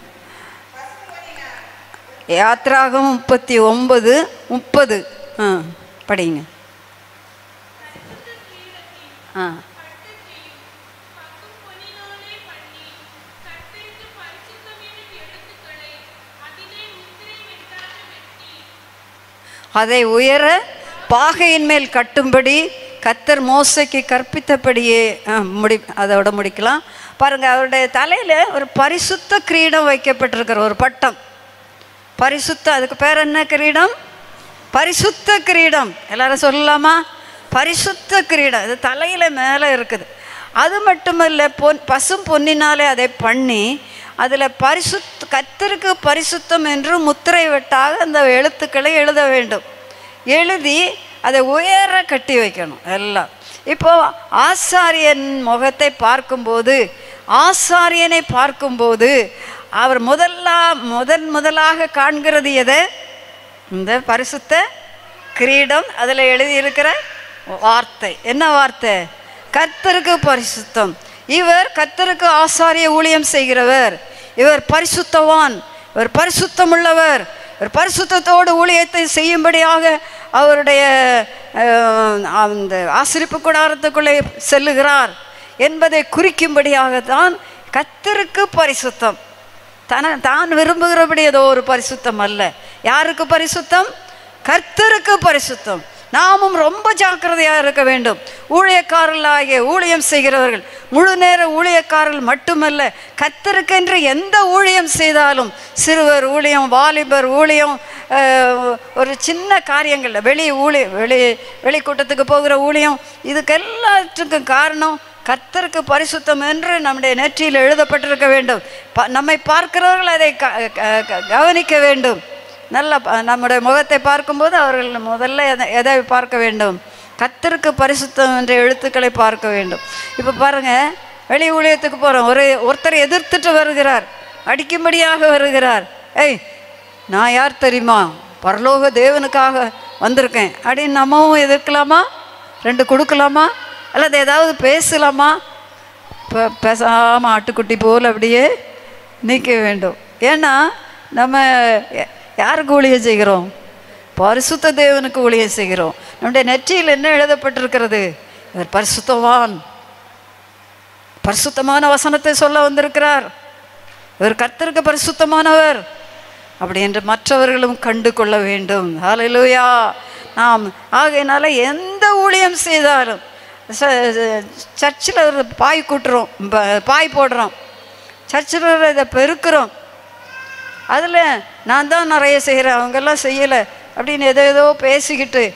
யாத்ராகம் முப்பத்தி ஒன்பது முப்பது. ஆ. படிங்க. ஆ. அதை உயர பாகையின் மேல் கட்டும்படி கத்தர் மோசைக்கு கற்பித்தபடியே முடி அதோட முடிக்கலாம். பாருங்க அவருடைய தலையில் ஒரு பரிசுத்த கிரீடம் வைக்கப்பட்டிருக்கிற ஒரு பட்டம். பரிசுத்த அதுக்கு பேர் என்ன கிரீடம்? பரிசுத்த கிரீடம். எல்லாரும் சொல்லலாமா? பரிசுத்த கிரீடம். இது தலையில் மேலே இருக்குது. அது மட்டுமல்ல பொன் பசும் பொன்னினாலே அதை பண்ணி அதில் பரிசுத் கத்தருக்கு பரிசுத்தம் என்று முத்திரை வெட்டாக அந்த எழுத்துக்களை எழுத வேண்டும். எழுதி அதை உயர கட்டி வைக்கணும் எல்லாம். இப்போ ஆசாரியன் முகத்தை பார்க்கும்போது ஆசாரியனை பார்க்கும்போது அவர் முதல்லா முதன் முதலாக காண்கிறது எதை? இந்த பரிசுத்த கிரீடம் அதில் எழுதியிருக்கிற வார்த்தை. என்ன வார்த்தை? கர்த்தருக்கு பரிசுத்தம். இவர் கர்த்தருக்கு ஆசாரிய ஊழியம் செய்கிறவர். இவர் பரிசுத்தவான். இவர் பரிசுத்தம் உள்ளவர் இவர் பரிசுத்தத்தோடு ஊழியத்தை செய்யும்படியாக அவருடைய அந்த ஆசிரிப்பு கூடாரத்துக்குள்ளே செல்லுகிறார் என்பதை குறிக்கும்படியாகத்தான் கத்தருக்கு பரிசுத்தம். தன தான் விரும்புகிறபடி ஏதோ ஒரு பரிசுத்தம் அல்ல. யாருக்கு பரிசுத்தம்? கர்த்தருக்கு பரிசுத்தம். நாமும் ரொம்ப ஜாக்கிரதையாக இருக்க வேண்டும். ஊழியக்காரர்களாகிய ஊழியம் செய்கிறவர்கள் முழு நேர ஊழியக்காரர்கள் மட்டுமல்ல கத்தருக்கென்று எந்த ஊழியம் செய்தாலும் சிறுவர் ஊழியம் வாலிபர் ஊழியம் ஒரு சின்ன காரியங்கள் வெளி ஊழிய வெளி வெளிக்கூட்டத்துக்கு போகிற ஊழியம் இதுக்கு எல்லாத்துக்கும் காரணம் கத்தருக்கு பரிசுத்தம் என்று நம்முடைய நெற்றியில் எழுதப்பட்டிருக்க வேண்டும். ப நம்மை பார்க்கிறவர்கள் அதை க- க- க- கவனிக்க வேண்டும். நல்ல நம்முடைய முகத்தை பார்க்கும்போது அவர்கள் முதல்ல எதை எதை பார்க்க வேண்டும்? கத்தருக்கு பரிசுத்தம் என்ற எழுத்துக்களை பார்க்க வேண்டும். இப்போ பாருங்கள் வெளி ஊழியத்துக்கு போகிறோம் ஒரு ஒருத்தரை எதிர்த்துட்டு வருகிறார். அடிக்கும்படியாக வருகிறார். ஏய் நான் யார் தெரியுமா? பரலோக தேவனுக்காக வந்திருக்கேன். அப்படின்னு நம்மவும் எதிர்க்கலாமா? ரெண்டு கொடுக்கலாமா? அல்லது ஏதாவது பேசலாமா? இப்போ பேசாமல் ஆட்டுக்குட்டி போல் அப்படியே நீக்க வேண்டும். ஏன்னா நம்ம யாருக்கு ஊழியம் செய்கிறோம்? பரிசுத்த தேவனுக்கு ஊழியம் செய்கிறோம். நம்முடைய நெற்றியில் என்ன எழுதப்பட்டிருக்கிறது? இவர் பரிசுத்தவான். பரிசுத்தமான வசனத்தை சொல்ல வந்திருக்கிறார். இவர் கர்த்தருக்கு பரிசுத்தமானவர். அப்படி என்று மற்றவர்களும் கண்டு கொள்ள வேண்டும். ஹalleluya. நாம் ஆகையினால எந்த ஊழியம் செய்தாலும் சர்ச்சில் பாய் கூட்டுறோம். ப- பாய் போடுறோம். சர்ச்சில் இதை பெருக்கிறோம். அதில் நான் தான் நிறைய செய்கிறேன். அவங்கெல்லாம் செய்யலை. அப்படின்னு எதோ ஏதோ பேசிக்கிட்டு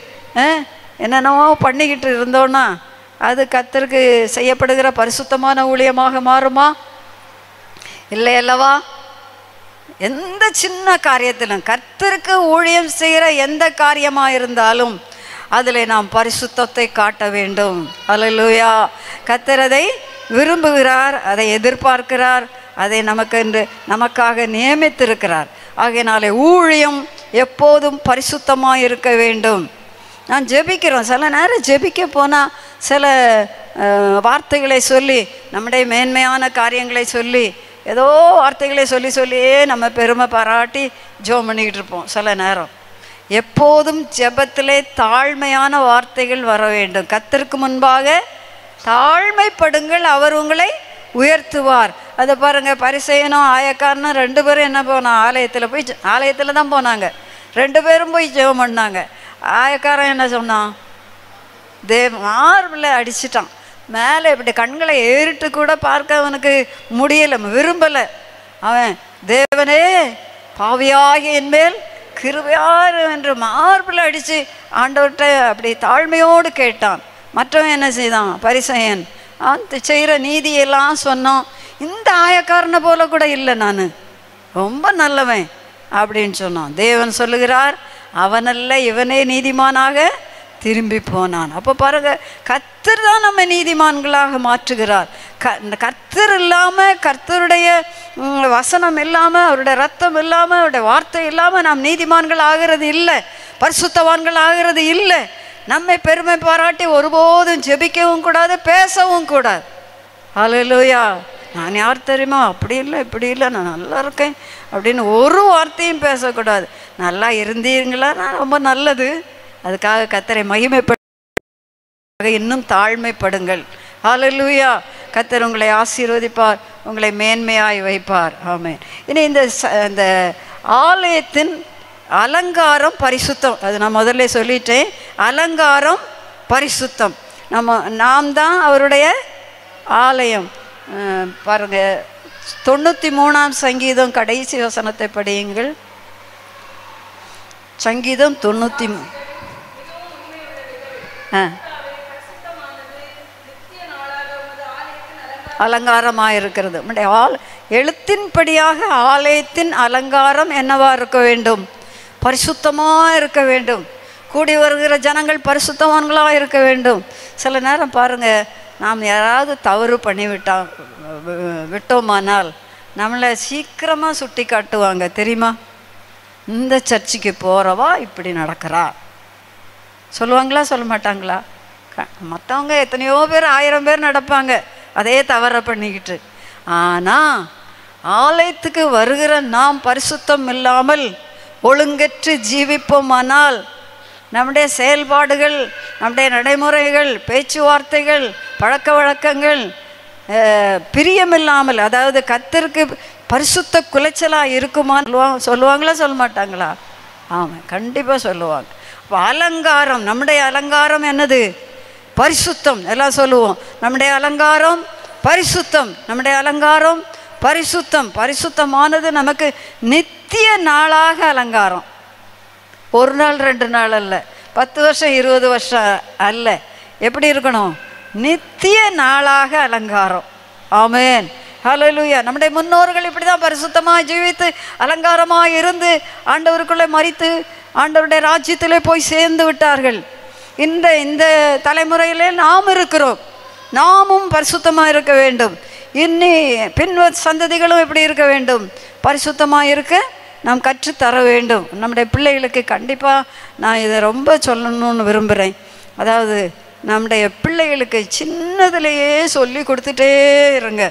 என்னென்னவோ பண்ணிக்கிட்டு இருந்தோன்னா அது கத்தருக்கு செய்யப்படுகிற பரிசுத்தமான ஊழியமாக மாறுமா? இல்லை அல்லவா? எந்த சின்ன காரியத்திலும் கத்தருக்கு ஊழியம் செய்கிற எந்த காரியமாக இருந்தாலும் அதில் நாம் பரிசுத்தத்தை காட்ட வேண்டும். அல்லேலூயா கர்த்தர் அதை விரும்புகிறார் அதை எதிர்பார்க்கிறார் அதை நமக்கு என்று நமக்காக நியமித்திருக்கிறார். ஆகையினாலே ஊழியம் எப்போதும் பரிசுத்தமாக இருக்க வேண்டும். நான் ஜெபிக்கிறோம். சில நேரம் ஜெபிக்க போனால் சில வார்த்தைகளை சொல்லி நம்முடைய மேன்மையான காரியங்களை சொல்லி ஏதோ வார்த்தைகளை சொல்லி சொல்லியே நம்ம பெருமை பாராட்டி ஜோம் பண்ணிக்கிட்டு இருப்போம். சில நேரம். எப்போதும் ஜெபத்திலே தாழ்மையான வார்த்தைகள் வர வேண்டும். கத்தருக்கு முன்பாக தாழ்மைப்படுங்கள் அவர் உங்களை உயர்த்துவார். அதை பாருங்கள் பரிசெயனும் ஆயக்காரனும் ரெண்டு பேரும் என்ன போனான் ஆலயத்தில் போய் ஆலயத்தில் தான் போனாங்க. ரெண்டு பேரும் போய் ஜெபம் பண்ணாங்க. ஆயக்காரன் என்ன சொன்னான்? தேவ் மார்பில் அடிச்சிட்டான். மேலே இப்படி கண்களை ஏறிட்டு கூட பார்க்க அவனுக்கு முடியலை விரும்பலை. அவன் தேவனே பாவியாகிய என்மேல் கிருபையார் என்று மார்பில் அடித்து ஆண்டவர்கிட்ட அப்படி தாழ்மையோடு கேட்டான். மற்றவன் என்ன செய்தான்? பரிசையன் அந்த செய்கிற நீதியெல்லாம் சொன்னோம் இந்த ஆயக்காரனை போல கூட இல்லை நான். ரொம்ப நல்லவன் அப்படின்னு சொன்னான். தேவன் சொல்லுகிறார் அவனல்ல இவனே நீதிமானாக திரும்பி போனான். அப்போ பாருங்க கத்தர் தான் நம்ம நீதிமான்களாக மாற்றுகிறார். க இந்த கர்த்தர் இல்லாமல் கர்த்தருடைய வசனம் இல்லாமல் அவருடைய ரத்தம் இல்லாமல் அவருடைய வார்த்தை இல்லாமல் நாம் நீதிமான்கள் ஆகிறது இல்லை. பரிசுத்தவான்கள் ஆகிறது இல்லை. நம்மை பெருமை பாராட்டி ஒருபோதும் ஜெபிக்கவும் கூடாது பேசவும் கூடாது. ஹalleluya. நான் யார் தெரியுமா? அப்படி இல்லை இப்படி இல்லை நான் நல்லா இருக்கேன் அப்படின்னு ஒரு வார்த்தையும் பேசக்கூடாது. நல்லா இருந்தீங்களா நான் ரொம்ப நல்லது. அதுக்காக கத்தரை மகிமைப்பட இன்னும் தாழ்மைப்படுங்கள். ஹalleluya. கத்தர் உங்களை ஆசீர்வதிப்பார் உங்களை மேன்மையாய் வைப்பார். ஆமென். இனி இந்த ச- இந்த ஆலயத்தின் அலங்காரம் பரிசுத்தம். அது நான் முதல்ல சொல்லிட்டேன். அலங்காரம் பரிசுத்தம். நம்ம நாம் தான் அவருடைய ஆலயம். பாருங்க தொண்ணூற்றி மூணாம் சங்கீதம் கடைசி வசனத்தை படியுங்கள். சங்கீதம் தொண்ணூற்றி மூ ஆ அலங்காரமாக இருக்கிறது ஆல் எழுத்தின்படியாக ஆலயத்தின் அலங்காரம் என்னவா இருக்க வேண்டும்? பரிசுத்தமாக இருக்க வேண்டும். கூடி வருகிற ஜனங்கள் பரிசுத்தவான்களாக இருக்க வேண்டும். சில நேரம் பாருங்கள் நாம் யாராவது தவறு பண்ணிவிட்டா விட்டோமானால் நம்மளை சீக்கிரமாக சுட்டி காட்டுவாங்க தெரியுமா? இந்த சர்ச்சுக்கு போகிறவா இப்படி நடக்கிறா? சொல்லுவாங்களா சொல்ல மாட்டாங்களா? மற்றவங்க எத்தனையோ பேர் ஆயிரம் பேர் நடப்பாங்க. அதே தவற பண்ணிக்கிட்டு. ஆனால் ஆலயத்துக்கு வருகிற நாம் பரிசுத்தம் இல்லாமல் ஒழுங்கற்று ஜீவிப்போமானால் நம்முடைய செயல்பாடுகள் நம்முடைய நடைமுறைகள் பேச்சுவார்த்தைகள் பழக்க வழக்கங்கள் பிரியமில்லாமல் அதாவது கத்திற்கு பரிசுத்த குலைச்சலாக இருக்குமா சொல்லுவாங்க சொல்லுவாங்களா சொல்ல மாட்டாங்களா? ஆமாம் கண்டிப்பாக சொல்லுவாங்க. அலங்காரம் நம்முடைய அலங்காரம் என்னது? பரிசுத்தம் எல்லாம் சொல்லுவோம். நம்முடைய அலங்காரம் பரிசுத்தம் நம்முடைய அலங்காரம் பரிசுத்தம். பரிசுத்தமானது நமக்கு நித்திய நாளாக அலங்காரம். ஒரு நாள் ரெண்டு நாள் அல்ல. பத்து வருஷம் இருபது வருஷம் அல்ல. எப்படி இருக்கணும்? நித்திய நாளாக அலங்காரம். ஆமேன். ஹலலூயா நம்முடைய முன்னோர்கள் இப்படி தான் பரிசுத்தமாக ஜீவித்து அலங்காரமாக இருந்து ஆண்டவருக்குள்ளே மறித்து ஆண்டவருடைய ராஜ்யத்திலே போய் சேர்ந்து விட்டார்கள். இந்த இந்த தலைமுறையிலே நாம் இருக்கிறோம். நாமும் பரிசுத்தமாக இருக்க வேண்டும். இன்னி பின்வ சந்ததிகளும் எப்படி இருக்க வேண்டும். பரிசுத்தமாக இருக்க நாம் கற்றுத்தர வேண்டும். நம்முடைய பிள்ளைகளுக்கு கண்டிப்பாக நான் இதை ரொம்ப சொல்லணும்னு விரும்புகிறேன் அதாவது நம்முடைய பிள்ளைகளுக்கு சின்னதுலேயே சொல்லி கொடுத்துட்டே இருங்க.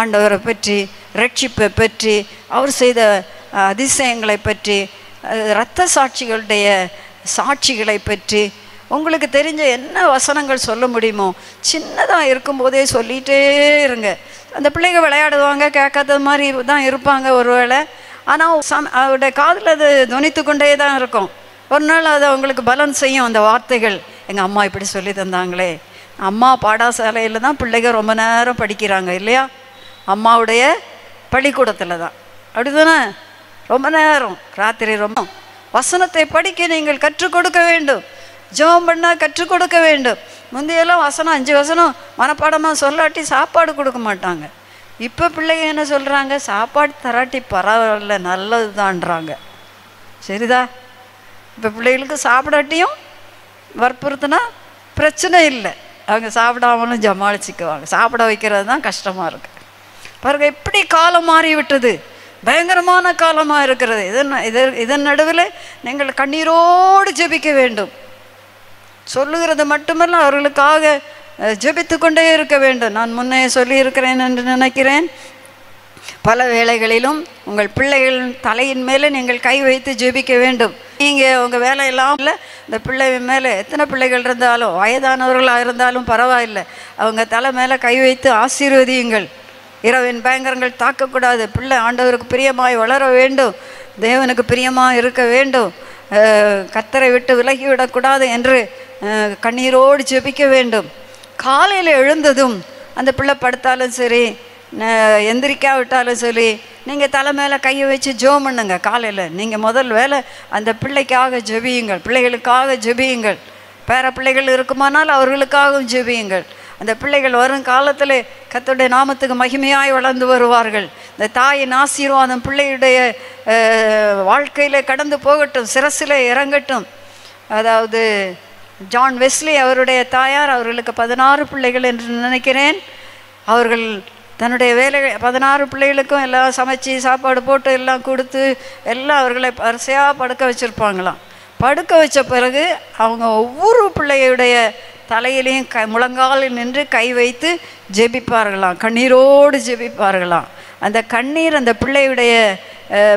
ஆண்டவரை பற்றி ரட்சிப்பை பற்றி அவர் செய்த அதிசயங்களை பற்றி இரத்த சாட்சிகளுடைய சாட்சிகளை பற்றி உங்களுக்கு தெரிஞ்ச என்ன வசனங்கள் சொல்ல முடியுமோ சின்னதாக இருக்கும்போதே சொல்லிகிட்டே இருங்க. அந்த பிள்ளைங்க விளையாடுவாங்க கேட்காத மாதிரி தான் இருப்பாங்க ஒருவேளை. ஆனால் சம் அவருடைய காதில் அது துணித்து கொண்டே தான் இருக்கும். ஒரு நாள் அது அவங்களுக்கு பலன் செய்யும் அந்த வார்த்தைகள். எங்கள் அம்மா இப்படி சொல்லி தந்தாங்களே. அம்மா பாடசாலையில் தான் பிள்ளைங்க ரொம்ப நேரம் படிக்கிறாங்க இல்லையா? அம்மாவுடைய பள்ளிக்கூடத்தில் தான். அப்படிதானே? ரொம்ப நேரம். ராத்திரி ரொம்ப வசனத்தை படிக்க நீங்கள் கற்றுக் கொடுக்க வேண்டும். ஜெபம் பண்ணால் கற்றுக் கொடுக்க வேண்டும். முந்தையெல்லாம் வசனம் அஞ்சு வசனம் மனப்பாடமாக சொல்லாட்டி சாப்பாடு கொடுக்க மாட்டாங்க. இப்போ பிள்ளைங்க என்ன சொல்கிறாங்க சாப்பாடு தராட்டி பரவாயில்ல நல்லது தான்றாங்க சரிதா? இப்போ பிள்ளைகளுக்கு சாப்பிடாட்டியும் வற்புறுத்தினா பிரச்சனை இல்லை. அவங்க சாப்பிடாமலும் ஜமாளிச்சுக்குவாங்க. சாப்பிட வைக்கிறது தான் கஷ்டமாக இருக்குது பாருங்க எப்படி காலம் மாறி விட்டது. பயங்கரமான காலமாக இருக்கிறது. இதன் இதன் இதன் நடுவில் நீங்கள் கண்ணீரோடு ஜெபிக்க வேண்டும். சொல்லுகிறது மட்டுமல்ல அவர்களுக்காக ஜெபித்து கொண்டே இருக்க வேண்டும். நான் முன்னே சொல்லியிருக்கிறேன் என்று நினைக்கிறேன். பல வேளைகளிலும் உங்கள் பிள்ளைகள் தலையின் மேலே நீங்கள் கை வைத்து ஜெபிக்க வேண்டும். நீங்கள் உங்கள் வேலையெல்லாம் இல்லை. இந்த பிள்ளை மேலே எத்தனை பிள்ளைகள் இருந்தாலும் வயதானவர்களாக இருந்தாலும் பரவாயில்லை. அவங்க தலை மேலே கை வைத்து ஆசீர்வதியுங்கள். இரவின் பயங்கரங்கள் தாக்கக்கூடாது. பிள்ளை ஆண்டவருக்கு பிரியமாய் வளர வேண்டும். தேவனுக்கு பிரியமாக இருக்க வேண்டும். கத்தரை விட்டு விலகிவிடக்கூடாது என்று கண்ணீரோடு ஜெபிக்க வேண்டும். காலையில் எழுந்ததும் அந்த பிள்ளை படுத்தாலும் சரி எந்திரிக்காவிட்டாலும் சரி நீங்கள் தலை மேலே கையை வச்சு ஜோ பண்ணுங்க காலையில். நீங்கள் முதல் வேலை அந்த பிள்ளைக்காக ஜெபியுங்கள். பிள்ளைகளுக்காக ஜெபியுங்கள். பேர பிள்ளைகள் இருக்குமானால் அவர்களுக்காகவும் ஜெபியுங்கள். அந்த பிள்ளைகள் வரும் காலத்தில் கத்தோடைய நாமத்துக்கு மகிமையாய் வளர்ந்து வருவார்கள். இந்த தாயின் ஆசீர்வாதம் பிள்ளையுடைய வாழ்க்கையில் கடந்து போகட்டும் சிரசில் இறங்கட்டும். அதாவது ஜான் வெஸ்லி அவருடைய தாயார் அவர்களுக்கு பதினாறு பிள்ளைகள் என்று நினைக்கிறேன். அவர்கள் தன்னுடைய வேலை பதினாறு பிள்ளைகளுக்கும் எல்லாம் சமைச்சு சாப்பாடு போட்டு எல்லாம் கொடுத்து எல்லாம் அவர்களை வரிசையாக படுக்க வச்சுருப்பாங்களாம். படுக்க வச்ச பிறகு அவங்க ஒவ்வொரு பிள்ளையுடைய தலையிலையும் க முழங்காலில் நின்று கை வைத்து ஜெபிப்பார்களாம். கண்ணீரோடு ஜெபிப்பார்களாம். அந்த கண்ணீர் அந்த பிள்ளையுடைய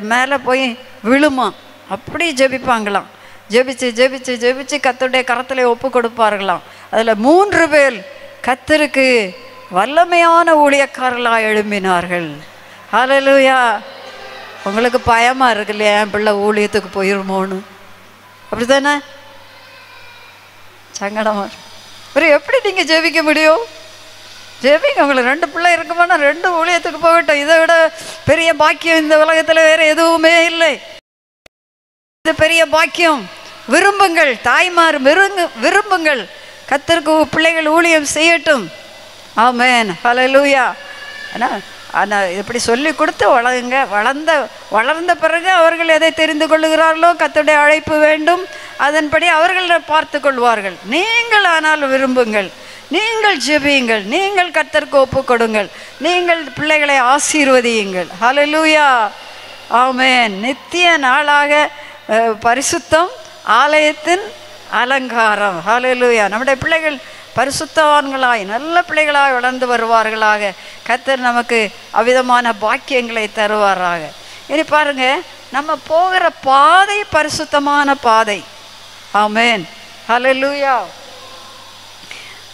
மேலே போய் விழுமா? அப்படி ஜெபிப்பாங்களாம். ஜெபிச்சு ஜெபிச்சு ஜெபிச்சு கத்தருடைய கரத்தில் ஒப்பு கொடுப்பார்களாம். அதில் மூன்று பேர் கத்தருக்கு வல்லமையான ஊழியக்காரர்களாக எழும்பினார்கள். ஹalleluya. உங்களுக்கு பயமாக இருக்கு இல்லையா என் பிள்ளை ஊழியத்துக்கு போயிருமோன்னு. அப்படி தானே சங்கடமா அப்புறம் எப்படி நீங்கள் ஜெபிக்க முடியும்? ஜெபிங்க உங்களுக்கு ரெண்டு பிள்ளை இருக்குமானா ரெண்டு ஊழியத்துக்கு போகட்டும். இதை விட பெரிய பாக்கியம் இந்த உலகத்தில் வேற எதுவுமே இல்லை. இது பெரிய பாக்கியம். விரும்புங்கள் தாய்மார் விருங்கு விரும்புங்கள். கத்தருக்கு பிள்ளைகள் ஊழியம் செய்யட்டும். ஆமேன். ஹalleluya. ஆனால் ஆனால் இப்படி சொல்லி கொடுத்து வளருங்க. வளர்ந்த வளர்ந்த பிறகு அவர்கள் எதை தெரிந்து கொள்ளுகிறார்களோ கத்துடைய அழைப்பு வேண்டும். அதன்படி அவர்கள் பார்த்து கொள்வார்கள். நீங்கள் ஆனால் விரும்புங்கள். நீங்கள் ஜெபியுங்கள். நீங்கள் கத்தருக்கு ஒப்பு கொடுங்கள். நீங்கள் பிள்ளைகளை ஆசீர்வதியுங்கள். ஹலலூயா ஆமேன் நித்திய நாளாக பரிசுத்தம் ஆலயத்தின் அலங்காரம். ஹலலூயா நம்முடைய பிள்ளைகள் பரிசுத்தவான்களாய் நல்ல பிள்ளைகளாய் வளர்ந்து வருவார்களாக. கத்தர் நமக்கு அவிதமான பாக்கியங்களை தருவாராக. இனி பாருங்க நம்ம போகிற பாதை பரிசுத்தமான பாதை. ஆமேன். ஹலோ லூயா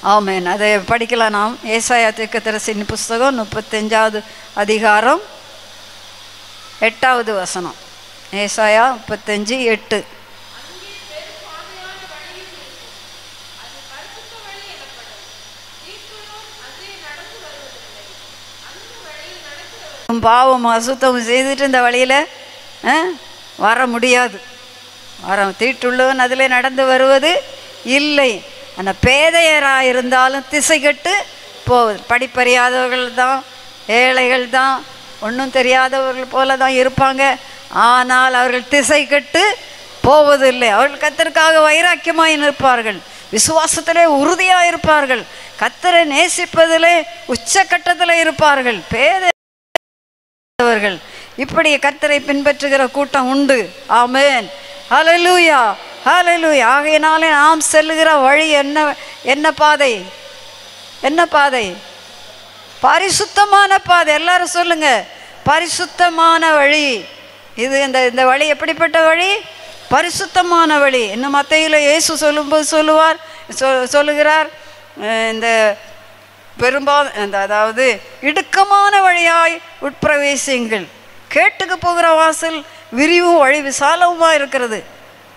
ஆமேன். அதை படிக்கலாம் நாம். ஏசாயா தீர்க்கதரிசியின் புஸ்தகம் முப்பத்தஞ்சாவது அதிகாரம் எட்டாவது வசனம். ஏசாயா முப்பத்தஞ்சு எட்டு. பாவம் அசுத்தம் செய்துட்டு இந்த வழியில் வர முடியாது. வர தீட்டுள்ளவன் அதில் நடந்து வருவது இல்லை. அந்த பேதையராக இருந்தாலும் திசை கட்டு போகுது படிப்பறியாதவர்கள் தான் ஏழைகள் தான் ஒன்றும் தெரியாதவர்கள் போல தான் இருப்பாங்க. ஆனால் அவர்கள் திசை கட்டு போவதில்லை. அவர்கள் கத்தருக்காக வைராக்கியமாய் நிற்பார்கள். விசுவாசத்திலே உறுதியாக இருப்பார்கள். கத்தரை நேசிப்பதிலே உச்சக்கட்டத்தில் இருப்பார்கள். பேதை அவர்கள் இப்படி கத்தரை பின்பற்றுகிற கூட்டம் உண்டு. ஆமேன். ஹalleluya. ஹalleluya. ஆகையினாலே நாம் செல்லுகிற வழி என்ன என்ன பாதை? என்ன பாதை? பரிசுத்தமான பாதை. எல்லாரும் சொல்லுங்க. பரிசுத்தமான வழி. இது இந்த இந்த வழி எப்படிப்பட்ட வழி? பரிசுத்தமான வழி. இன்னும் மத்தையில் இயேசு சொல்லும்போது சொல்லுவார் சொ- சொல்லுகிறார். இந்த பெரும்பாலும் அந்த அதாவது இடுக்கமான வழியாய் உட்பிரவேசியுங்கள். கேட்டுக்கு போகிற வாசல் விரிவும் வழி விசாலவுமாக இருக்கிறது.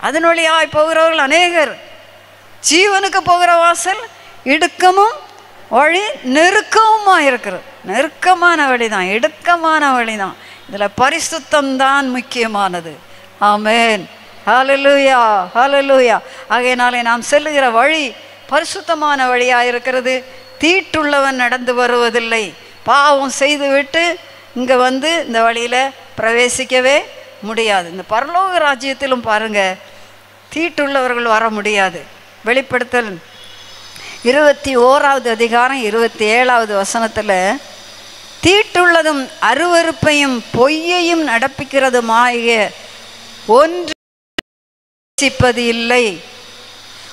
அதன் வழியாய் போகிறவர்கள் அநேகர். ஜீவனுக்கு போகிற வாசல் இடுக்கமும் வழி நெருக்கமுமாக இருக்கிறது. நெருக்கமான வழி தான் இடுக்கமான வழி தான் இதில் பரிசுத்தம் தான் முக்கியமானது. ஆமேன். ஹலலூயா ஹலலூயா ஆகையினாலே நாம் செல்லுகிற வழி பரிசுத்தமான வழியாக இருக்கிறது. தீட்டுள்ளவன் நடந்து வருவதில்லை. பாவம் செய்துவிட்டு இங்கே வந்து இந்த வழியில் பிரவேசிக்கவே முடியாது. இந்த பரலோக ராஜ்யத்திலும் பாருங்கள் தீட்டுள்ளவர்கள் வர முடியாது. வெளிப்படுத்தல். இருபத்தி ஓராவது அதிகாரம் இருபத்தி ஏழாவது வசனத்தில் தீட்டுள்ளதும் அருவருப்பையும் பொய்யையும் நடப்பிக்கிறதுமாகிய ஒன்று இல்லை.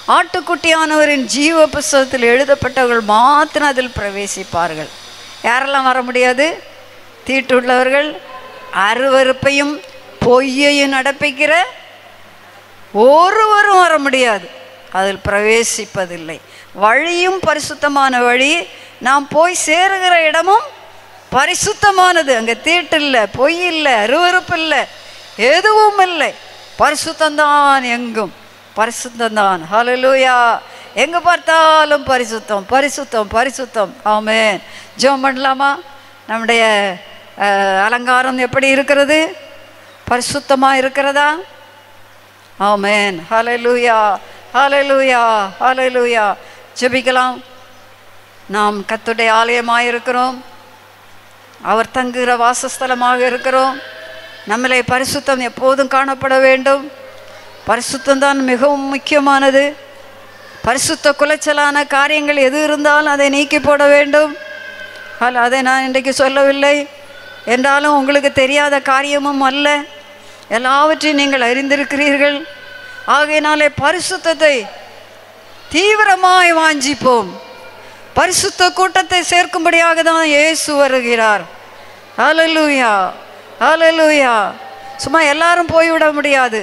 ஆட்டுக்குட்டியானவரின் ஜீவ புஸ்தகத்தில் எழுதப்பட்டவர்கள் மாத்திரம் அதில் பிரவேசிப்பார்கள். யாரெல்லாம் வர முடியாது? தீட்டுள்ளவர்கள் அருவருப்பையும் பொய்யையும் நடப்பிக்கிற ஒருவரும் வர முடியாது. அதில் பிரவேசிப்பதில்லை. வழியும் பரிசுத்தமான வழி. நாம் போய் சேருகிற இடமும் பரிசுத்தமானது. அங்கே தீட்டு இல்லை பொய் இல்லை அருவருப்பு இல்லை எதுவும் இல்லை. பரிசுத்தந்தான் எங்கும். பரிசுத்தம் தான் ஹலலூயா எங்கே பார்த்தாலும் பரிசுத்தம் பரிசுத்தம் பரிசுத்தம். ஆமே ஜோம் பண்ணலாமா? நம்முடைய அலங்காரம் எப்படி இருக்கிறது? பரிசுத்தமாக இருக்கிறதா? ஆமேன் ஹலலூயா ஹலலூயா ஹலலூயா ஜெபிக்கலாம். நாம் கத்துடைய ஆலயமாக இருக்கிறோம். அவர் தங்குகிற வாசஸ்தலமாக இருக்கிறோம். நம்மளை பரிசுத்தம் எப்போதும் காணப்பட வேண்டும். பரிசுத்தம் தான் மிகவும் முக்கியமானது. பரிசுத்த குலைச்சலான காரியங்கள் எது இருந்தாலும் அதை நீக்கி போட வேண்டும். அல்ல அதை நான் இன்றைக்கு சொல்லவில்லை. என்றாலும் உங்களுக்கு தெரியாத காரியமும் அல்ல. எல்லாவற்றையும் நீங்கள் அறிந்திருக்கிறீர்கள். ஆகையினாலே பரிசுத்தத்தை தீவிரமாய் வாஞ்சிப்போம். பரிசுத்த கூட்டத்தை சேர்க்கும்படியாக தான் இயேசு வருகிறார். அலலூயா அலலூயா சும்மா எல்லாரும் போய்விட முடியாது.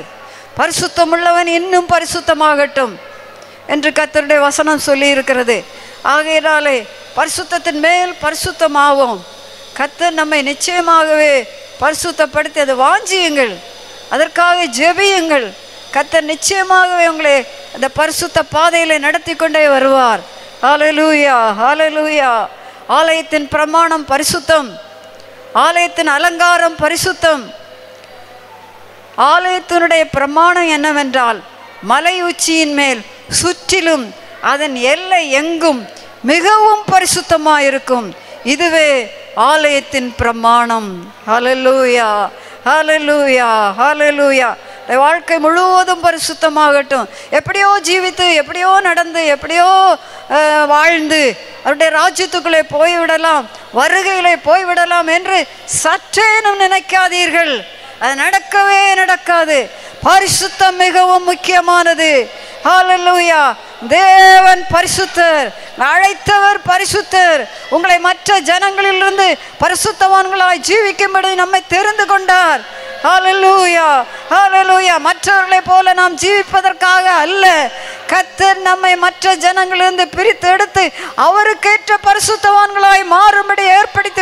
பரிசுத்தமுள்ளவன் இன்னும் பரிசுத்தமாகட்டும் என்று கத்தருடைய வசனம் சொல்லி இருக்கிறது ஆகையினாலே பரிசுத்தத்தின் மேல் பரிசுத்தமாகும் கத்தர் நம்மை நிச்சயமாகவே பரிசுத்தப்படுத்தி அதை வாஞ்சியுங்கள். அதற்காக ஜெபியுங்கள். கத்தர் நிச்சயமாகவே உங்களை அந்த பரிசுத்த பாதையில் நடத்தி கொண்டே வருவார். ஹalleluya ஹalleluya. ஆலயத்தின் பிரமாணம் பரிசுத்தம். ஆலயத்தின் அலங்காரம் பரிசுத்தம். ஆலயத்தினுடைய பிரமாணம் என்னவென்றால் மலை உச்சியின் மேல் சுற்றிலும் அதன் எல்லை எங்கும் மிகவும் பரிசுத்தமாக இருக்கும் இதுவே ஆலயத்தின் பிரமாணம். ஹலலூயா ஹலலூயா ஹலலூயா வாழ்க்கை முழுவதும் பரிசுத்தமாகட்டும். எப்படியோ ஜீவித்து எப்படியோ நடந்து எப்படியோ வாழ்ந்து அவருடைய ராஜ்யத்துக்குள்ளே போய்விடலாம் வருகையிலே போய்விடலாம் என்று சற்றேனும் நினைக்காதீர்கள். அது நடக்கவே நடக்காது. பரிசுத்தம் மிகவும் முக்கியமானது. ஹalleluya தேவன் பரிசுத்தர். அழைத்தவர் பரிசுத்தர். உங்களை மற்ற ஜனங்களிலிருந்து பரிசுத்தவான்களாய் ஜீவிக்கும்படி நம்மை தெரிந்து கொண்டார். ஹalleluya ஹalleluya மற்றவர்களைப் போல நாம் ஜீவிப்பதற்காக அல்ல. கத்தர் நம்மை மற்ற ஜனங்களிலிருந்து பிரித்து எடுத்து அவருக்கேற்ற பரிசுத்தவான்களாய் மாறும்படி ஏற்படுத்தி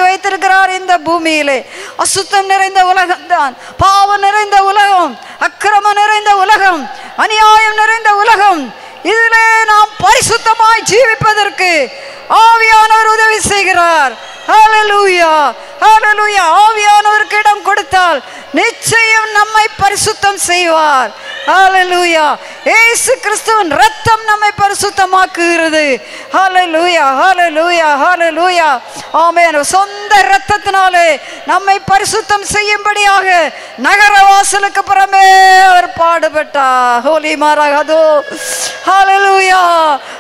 பூமியிலே. அசுத்தம் நிறைந்த உலகம்தான் பாவம் நிறைந்த உலகம். அக்கிரமம் நிறைந்த உலகம். அநியாயம் நிறைந்த உலகம். இதிலே நாம் பரிசுத்தமாய் ஜீவிப்பதற்கு ஆவியானவர் உதவி செய்கிறார். ஹalleluya ஹalleluya ஆவியானவருக்கு இடம் கொடுத்தால் நிச்சயம் நம்மை பரிசுத்தம் செய்வார். ஹalleluya இயேசு கிறிஸ்துவின் ரத்தம் நம்மை பரிசுத்தமாக்குகிறது. ஹalleluya ஹalleluya ஹalleluya ஆமென். சொந்த ரத்தத்தினாலே நம்மை பரிசுத்தம் செய்யும்படியாக நகர வாசலுக்கு புறமே அவர் பாடுபட்டார். ஹோலி மாறாகதோ ஹalleluya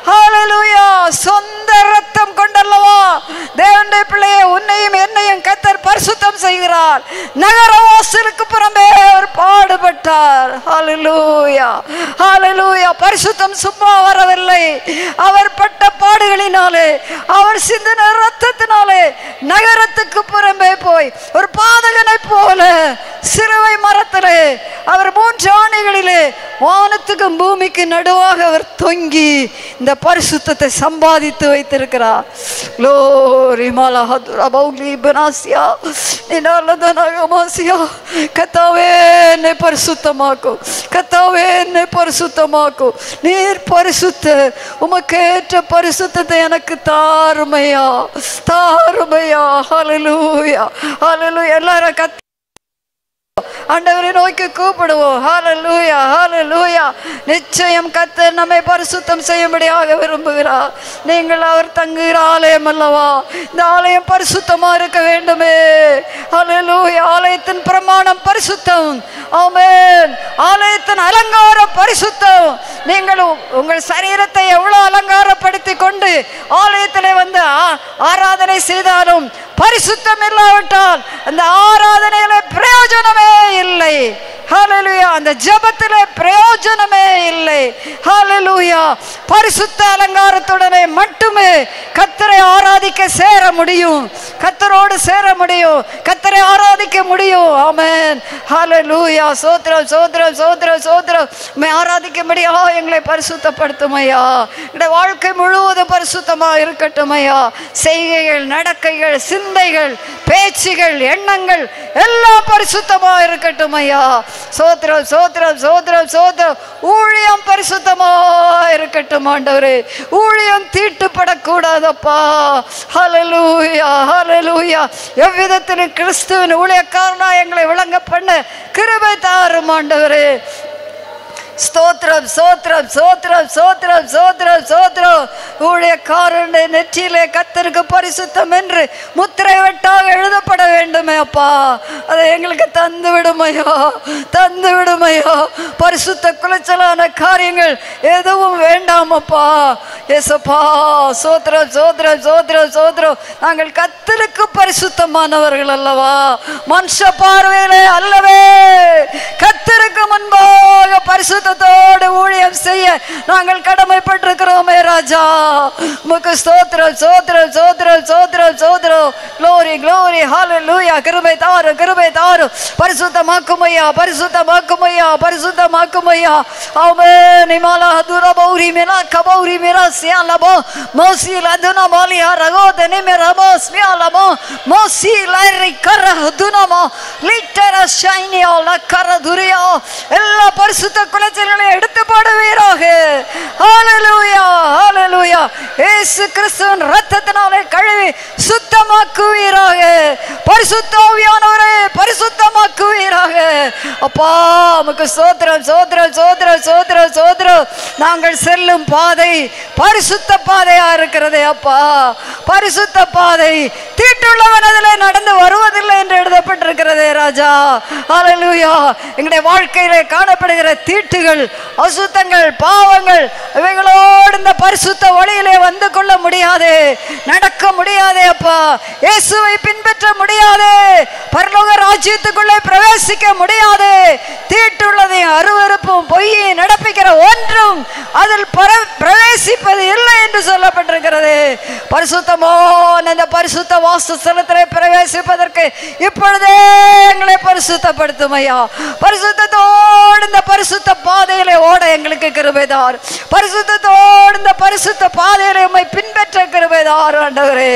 ஹalleluya சொந்த ரத்தம் கொண்டல்லவா? தேவனுடைய பிள்ளையே உன்னையும் என்னையும் கத்தர் பரிசுத்தம் செய்கிறார். நகர வாசலுக்கு புறமே அவர் பாடுபட்டார். ஹalleluya ஹalleluya பரிசுத்தம் சும்மா வரவில்லை. அவர் பட்ட பாடுகளினாலே அவர் சிந்தின ரத்தத்தினாலே நகரத்துக்கு புறம்பே போய் ஒரு பாதகனை போல சிறுவை மரத்திலே அவர் மூன்று ஆணைகளிலே வானத்துக்கும் பூமிக்கு நடுவாக அவர் தொங்கி இந்த பரிசுத்தத்தை சம்பாதித்து வைத்திருக்கிறார். லோரி மலஹதுர பௌலி பனாசியா நினாலதனகமாசியா கத்தாவே என்னை பரிசுத்தமாக்கும். கர்த்தாவே என்னை பரிசுத்தமாக்கும் நீர் பரிசுத்த உமக்கேற்ற பரிசுத்தத்தை எனக்கு தாருமையா தாருமையா. ஹலலூயா ஹலலு எல்லாரும் கத் ஆண்டவரை நோக்கி கூப்பிடுவோம். ஹாலலூயா ஹாலலூயா நிச்சயம் கத்தர் நம்மை பரிசுத்தம் செய்யும்படியாக விரும்புகிறார். நீங்கள் அவர் தங்குகிற ஆலயம் அல்லவா? இந்த ஆலயம் பரிசுத்தமாக இருக்க வேண்டுமே. ஹalleluya. ஆலயத்தின் பிரமாணம் பரிசுத்தம். ஆமேன். ஆலயத்தின் அலங்காரம் பரிசுத்தம். நீங்கள் உங்கள் சரீரத்தை எவ்வளோ அலங்காரப்படுத்தி கொண்டு ஆலயத்தில் வந்து ஆராதனை செய்தாலும் பரிசுத்தம் இல்லாவிட்டால் அந்த ஆராதனையில பிரயோஜனமே இல்லை. ஹாலலூயா அந்த ஜபத்தில் பிரயோஜனமே இல்லை. ஹalleluya. பரிசுத்த அலங்காரத்துடனே மட்டுமே கத்தரை ஆராதிக்க சேர முடியும். கத்தரோடு சேர முடியும். கத்தரை ஆராதிக்க முடியும். ஆமேன் ஹalleluya சோத்ரம் சோத்ரம் சோத்ரம் சோத்ரம் உம்மை ஆராதிக்கும்படியா எங்களை பரிசுத்தப்படுத்தும் ஐயா எங்களுடைய வாழ்க்கை முழுவதும் பரிசுத்தமாக இருக்கட்டும் ஐயா செய்கைகள் நடக்கைகள் சிந்தைகள் பேச்சுகள் எண்ணங்கள் எல்லாம் பரிசுத்தமாக இருக்கட்டும் ஐயா சோத்திரம் சோத்திரம் சோத்திரம் சோத்திரம். ஊழியம் பரிசுத்தமா இருக்கட்டும் ஆண்டவரே. ஊழியம் தீட்டுப்படக்கூடாதப்பா. ஹலலூயா ஹலலூயா எவ்விதத்திலும் கிறிஸ்துவின் ஊழியக்காரனா எங்களை விளங்க பண்ண கிருபை தாரும் ஆண்டவரே. ஸ்தோத்திரம் சோத்ரம் சோத்ரம் சோத்திரம் சோத்திரம் சோத்ரம் ஊழியக்காரனுடைய நெற்றியிலே கத்தருக்கு பரிசுத்தம் என்று முத்திரை வெட்டாக எழுதப்பட வேண்டுமே அப்பா. அதை எங்களுக்கு தந்து விடுமையோ தந்து விடுமையோ. பரிசுத்த குலைச்சலான காரியங்கள் எதுவும் வேண்டாம் அப்பா. ஏசப்பா சோத்திரம் சோத்திரம் சோத்திரம் சோத்திரம் நாங்கள் கத்தருக்கு பரிசுத்தமானவர்கள் அல்லவா? மனுஷ பார்வையிலே அல்லவே. கத்தருக்கு முன்பாக பரிசுத்தத்தோடு ஊழியம் செய்ய நாங்கள் கடமைப்பட்டிருக்கிறோமே ராஜா. உமக்கு ஸ்தோத்திரம் சோத்திரம் சோத்திரம் சோத்திரம் சோத்திரம் க்ளோரி க்ளோரி ஹalleluya கிருபை தாரு கிருபை தாரு பரிசுத்தமாக்கும் ஐயா பரிசுத்தமாக்கும் ஐயா பரிசுத்தமாக்கும் ஐயா ஆமென். இமாலா துர பௌரி மினா கபௌரி மிரா சியா லபோ மோசி லதுனா மாலியா ரகோதனி மிரமோ ஸ்மியாலமோ மோசி லைரி கர துனமோ லிட்டர ஷைனியோ லக்கர துரியோ. எல்லா பரிசுத்த பிரச்சனைகளை எடுத்து போடுவீராக. ஹalleluya ஹalleluya இயேசு கிறிஸ்துவின் ரத்தத்தினாலே கழுவி சுத்தமாக்குவீராக. பரிசுத்தாவியானவரே பரிசுத்தமாக்குவீராக. அப்பா உமக்கு சோத்திரம் சோத்திரம் சோத்திரம் சோத்திரம் சோத்திரம். நாங்கள் செல்லும் பாதை பரிசுத்த பாதையா இருக்கிறதே அப்பா. பரிசுத்த பாதை தீட்டுள்ளவன் அதில் நடந்து வருவதில்லை என்று எழுதப்பட்டிருக்கிறதே ராஜா. ஹalleluya எங்களுடைய வாழ்க்கையிலே காணப்படுகிற தீட்டு தீட்டுகள் அசுத்தங்கள் பாவங்கள் இவைகளோடு இந்த பரிசுத்த வழியிலே வந்து கொள்ள முடியாது. நடக்க முடியாதே அப்பா. இயேசுவை பின்பற்ற முடியாது. பரலோக ராஜ்யத்துக்குள்ளே பிரவேசிக்க முடியாது. தீட்டுள்ளதையும் அருவருப்பும் பொய்யை நடப்பிக்கிற ஒன்றும் அதில் பர- பிரவேசிப்பது இல்லை என்று சொல்லப்பட்டிருக்கிறது. பரிசுத்தமான இந்த பரிசுத்த வாசஸ்தலத்திலே பிரவேசிப்பதற்கு இப்பொழுதே எங்களை பரிசுத்தப்படுத்தும் ஐயா. பரிசுத்தத்தோடு இந்த பரிசுத்த பாதையிலே ஓட எங்களுக்கு கிருபைதார். பரிசுத்தோடு இந்த பரிசுத்த பாதையிலே உண்மை பின்பற்ற கிருபைதார் ஆண்டவரே.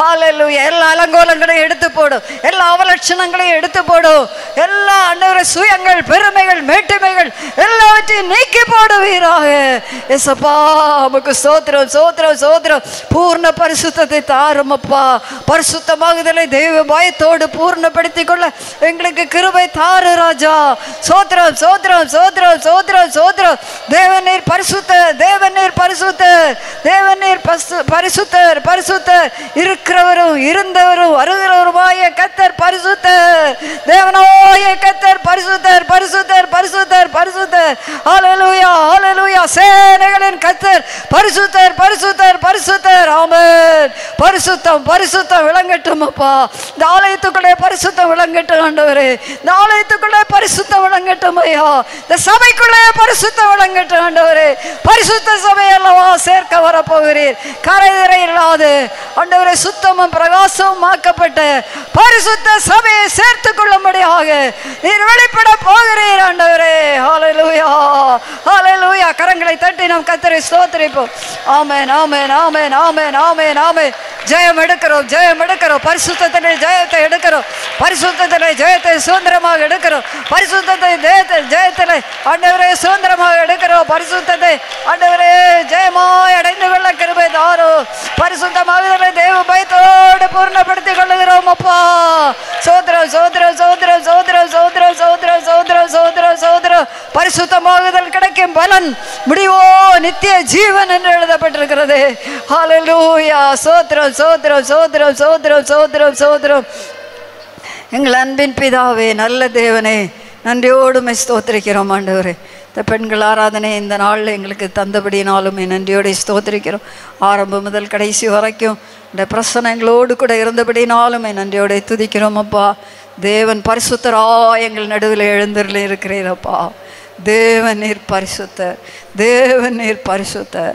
ஹalleluya எல்லா அலங்கோலங்களையும் எடுத்து போடும் எல்லா அவலட்சணங்களையும் எடுத்து போடும் எல்லா ஆண்டவரை சுயங்கள் பெருமைகள் மேட்டுமைகள் எல்லாவற்றையும் நீக்கி போடுவீராக. எசப்பா நமக்கு சோத்திரம் சோத்திரம் சோத்திரம் பூர்ண பரிசுத்தத்தை தாரும் அப்பா. பரிசுத்தமாகுதலை தெய்வ பயத்தோடு பூர்ணப்படுத்தி கொள்ள எங்களுக்கு கிருபை தாரு ராஜா. சோத்திரம் சோத்திரம் சோத்திரம் சோத்திரம் சோத்திரம் தேவநீர் பரிசுத்த தேவநீர் பரிசுத்த தேவநீர் பசு பரிசுத்தர் பரிசுத்தர். இருக்கிறவரும் இருந்தவரும் வருகிறவருமாய கத்தர் பரிசுத்தர். தேவனோய கத்தர் பரிசுத்தர் பரிசுத்தர் பரிசுத்தர் பரிசுத்தர். ஹalleluya ஹalleluya. சேனைகளின் கத்தர் பரிசுத்தர் பரிசுத்தர் பரிசுத்தர். ஆமன். பரிசுத்தம் பரிசுத்தம் விளங்கட்டும் அப்பா. இந்த ஆலயத்துக்குள்ளே பரிசுத்தம் விளங்கட்டும் ஆண்டவரே. இந்த ஆலயத்துக்குள்ளே பரிசுத்தம் விளங்கட்டும் ஐயா. இந்த சபைக்கு சபைக்குள்ளே பரிசுத்த விளங்கட்டும் ஆண்டவரே பரிசுத்த சபை அல்லவா சேர்க்க வரப்போகிறீர். கரைதிரை இல்லாது. ஆண்டவரே சுத்தமும் பிரகாசமும் ஆக்கப்பட்ட பரிசுத்த சபையை சேர்த்து கொள்ளும்படியாக நீர் வெளிப்பட போகிறீர் ஆண்டவரே. ஹாலலூயா ஹாலலூயா கரங்களை தட்டி நாம் கத்தரை ஸ்தோத்திரிப்போம். ஆமென் நாமே நாமே நாமே நாமே நாமே ஜெயம் எடுக்கிறோம் ஜெயம் எடுக்கிறோம். பரிசுத்தத்திலே ஜெயத்தை எடுக்கிறோம். பரிசுத்தத்திலே ஜெயத்தை சுதந்திரமாக எடுக்கிறோம். பரிசுத்தத்தை ஜெயத்தை ஜெயத்திலே ஆண்டவர் சுதந்திரமாக எடுக்கிறோம் பரிசுத்தத்தை ஆண்டவரே ஜெயமாய் அடைந்து கொள்ள கிருபை தாரோ பரிசுத்தமாக தேவ பயத்தோடு பூர்ணப்படுத்திக் கொள்ளுகிறோம் அப்பா சோதரம் சோதரம் சோதரம் சோதரம் சோதரம் சோதரம் சோதரம் சோதரம் சோதரம் பரிசுத்தமாகுதல் கிடைக்கும் பலன் முடிவோ நித்திய ஜீவன் என்று எழுதப்பட்டிருக்கிறது ஹalleluya சோதரம் சோதரம் சோதரம் சோதரம் சோதரம் சோதரம் எங்கள் அன்பின் பிதாவே நல்ல தேவனே நன்றியோடுமை ஸ்தோத்திரிக்கிறோம் ஆண்டவரே. இந்த பெண்கள் ஆராதனை இந்த நாளில் எங்களுக்கு தந்தபடினாலும் நன்றியோடு ஸ்தோத்திரிக்கிறோம். ஆரம்பம் முதல் கடைசி வரைக்கும் இந்த பிரசனங்களோடு கூட இருந்தபடினாலும் நன்றியோடு துதிக்கிறோம் அப்பா. தேவன் பரிசுத்தரா எங்கள் நடுவில் எழுந்தருள் இருக்கிறீரப்பா தேவன் நீர் பரிசுத்தர். தேவன் நீர் பரிசுத்தர்.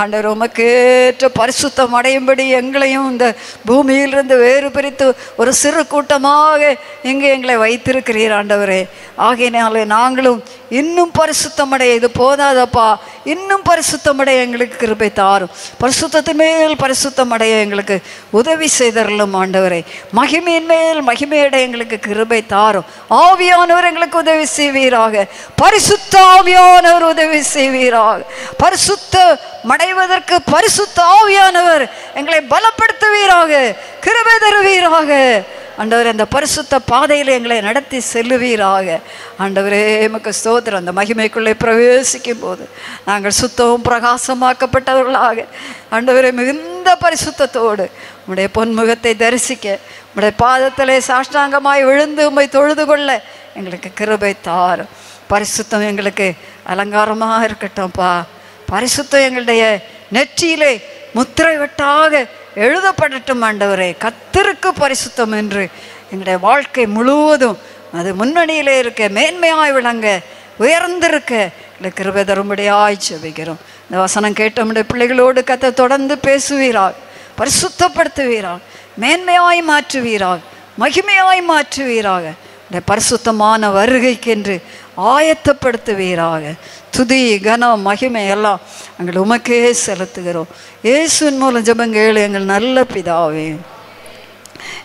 ஆண்டவர் உமக்கேற்ற பரிசுத்தம் அடையும்படி எங்களையும் இந்த பூமியிலிருந்து வேறு பிரித்து ஒரு சிறு கூட்டமாக இங்கே எங்களை வைத்திருக்கிறீர் ஆண்டவரே. ஆகையினாலே நாங்களும் இன்னும் பரிசுத்தமடைய இது போதாதப்பா இன்னும் பரிசுத்தமடைய எங்களுக்கு கிருபை தாரும். பரிசுத்தத்தின் மேல் பரிசுத்தமடைய எங்களுக்கு உதவி செய்தரலும் ஆண்டவரே. மகிமையின் மேல் மகிமையடைய எங்களுக்கு கிருபை தாரும். ஆவியானவர் எங்களுக்கு உதவி செய்வீராக. பரிசுத்த ஆவியானவர் உதவி செய்வீராக. பரிசுத்த மடைவதற்கு பரிசுத்த ஆவியானவர் எங்களை பலப்படுத்துவீராக கிருபை தருவீராக. ஆண்டவர் அந்த பரிசுத்த பாதையில் எங்களை நடத்தி செல்லுவீராக. ஆண்டவரே எமக்கு ஸ்தோத்திரம். அந்த மகிமைக்குள்ளே பிரவேசிக்கும் போது நாங்கள் சுத்தமும் பிரகாசமாக்கப்பட்டவர்களாக. ஆண்டவரே மிகுந்த பரிசுத்தத்தோடு உம்முடைய பொன்முகத்தை தரிசிக்க உம்முடைய பாதத்திலே சாஷ்டாங்கமாய் விழுந்து உம்மை தொழுது கொள்ள எங்களுக்கு கிருபை தாரும். பரிசுத்தம் எங்களுக்கு அலங்காரமாக இருக்கட்டும்ப்பா. பரிசுத்தம் எங்களுடைய நெற்றியிலே முத்திரை வெட்டாக எழுதப்படட்டும் ஆண்டவரே. கத்திருக்கு பரிசுத்தம் என்று எங்களுடைய வாழ்க்கை முழுவதும் அது முன்னணியிலே இருக்க மேன்மையாய் விளங்க உயர்ந்திருக்க இல்லை கிருபை தரும்படியாய் செபிக்கிறோம் இந்த வசனம் கேட்ட நம்முடைய பிள்ளைகளோடு கத்தை தொடர்ந்து பேசுவீரால் பரிசுத்தப்படுத்துவீரால் மேன்மையாய் மாற்றுவீரால் மகிமையாய் மாற்றுவீராக. இந்த பரிசுத்தமான வருகைக்கென்று ஆயத்தப்படுத்துவீராக. துதி கனம் மகிமை எல்லாம் எங்கள் உமக்கே செலுத்துகிறோம். இயேசுவின் மூலம் ஜெபங்கள் எங்கள் நல்ல பிதாவே.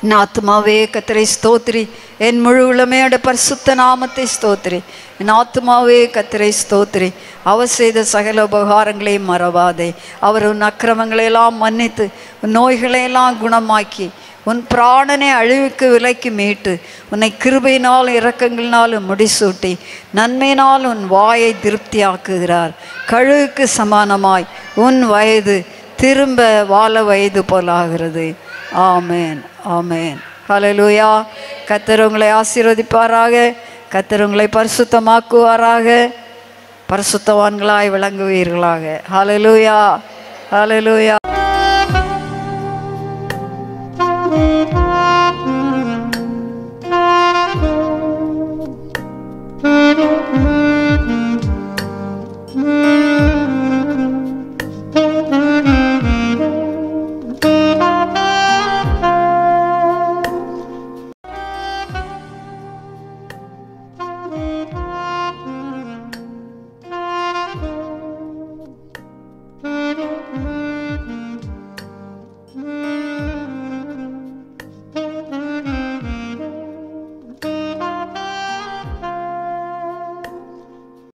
என் ஆத்மாவே கத்திரை ஸ்தோத்திரி. என் முழு உளமையோட பரிசுத்த நாமத்தை ஸ்தோத்திரி. என் ஆத்மாவே கத்திரை ஸ்தோத்திரி. அவர் செய்த சகல உபகாரங்களையும் மறவாதே. அவர் உன் அக்கிரமங்களையெல்லாம் மன்னித்து நோய்களையெல்லாம் குணமாக்கி உன் பிராணனை அழிவுக்கு விலைக்கு மீட்டு உன்னை கிருபையினால் இரக்கங்களினாலும் முடிசூட்டி நன்மையினால் உன் வாயை திருப்தியாக்குகிறார். கழுவுக்கு சமானமாய் உன் வயது திரும்ப வாழ வயது போலாகிறது. ஆமேன் ஆமேன். ஹலலூயா கத்தர் உங்களை ஆசீர்வதிப்பாராக. கத்தர் உங்களை பரிசுத்தமாக்குவாராக. பரிசுத்தவான்களாய் விளங்குவீர்களாக. Hallelujah hallelujah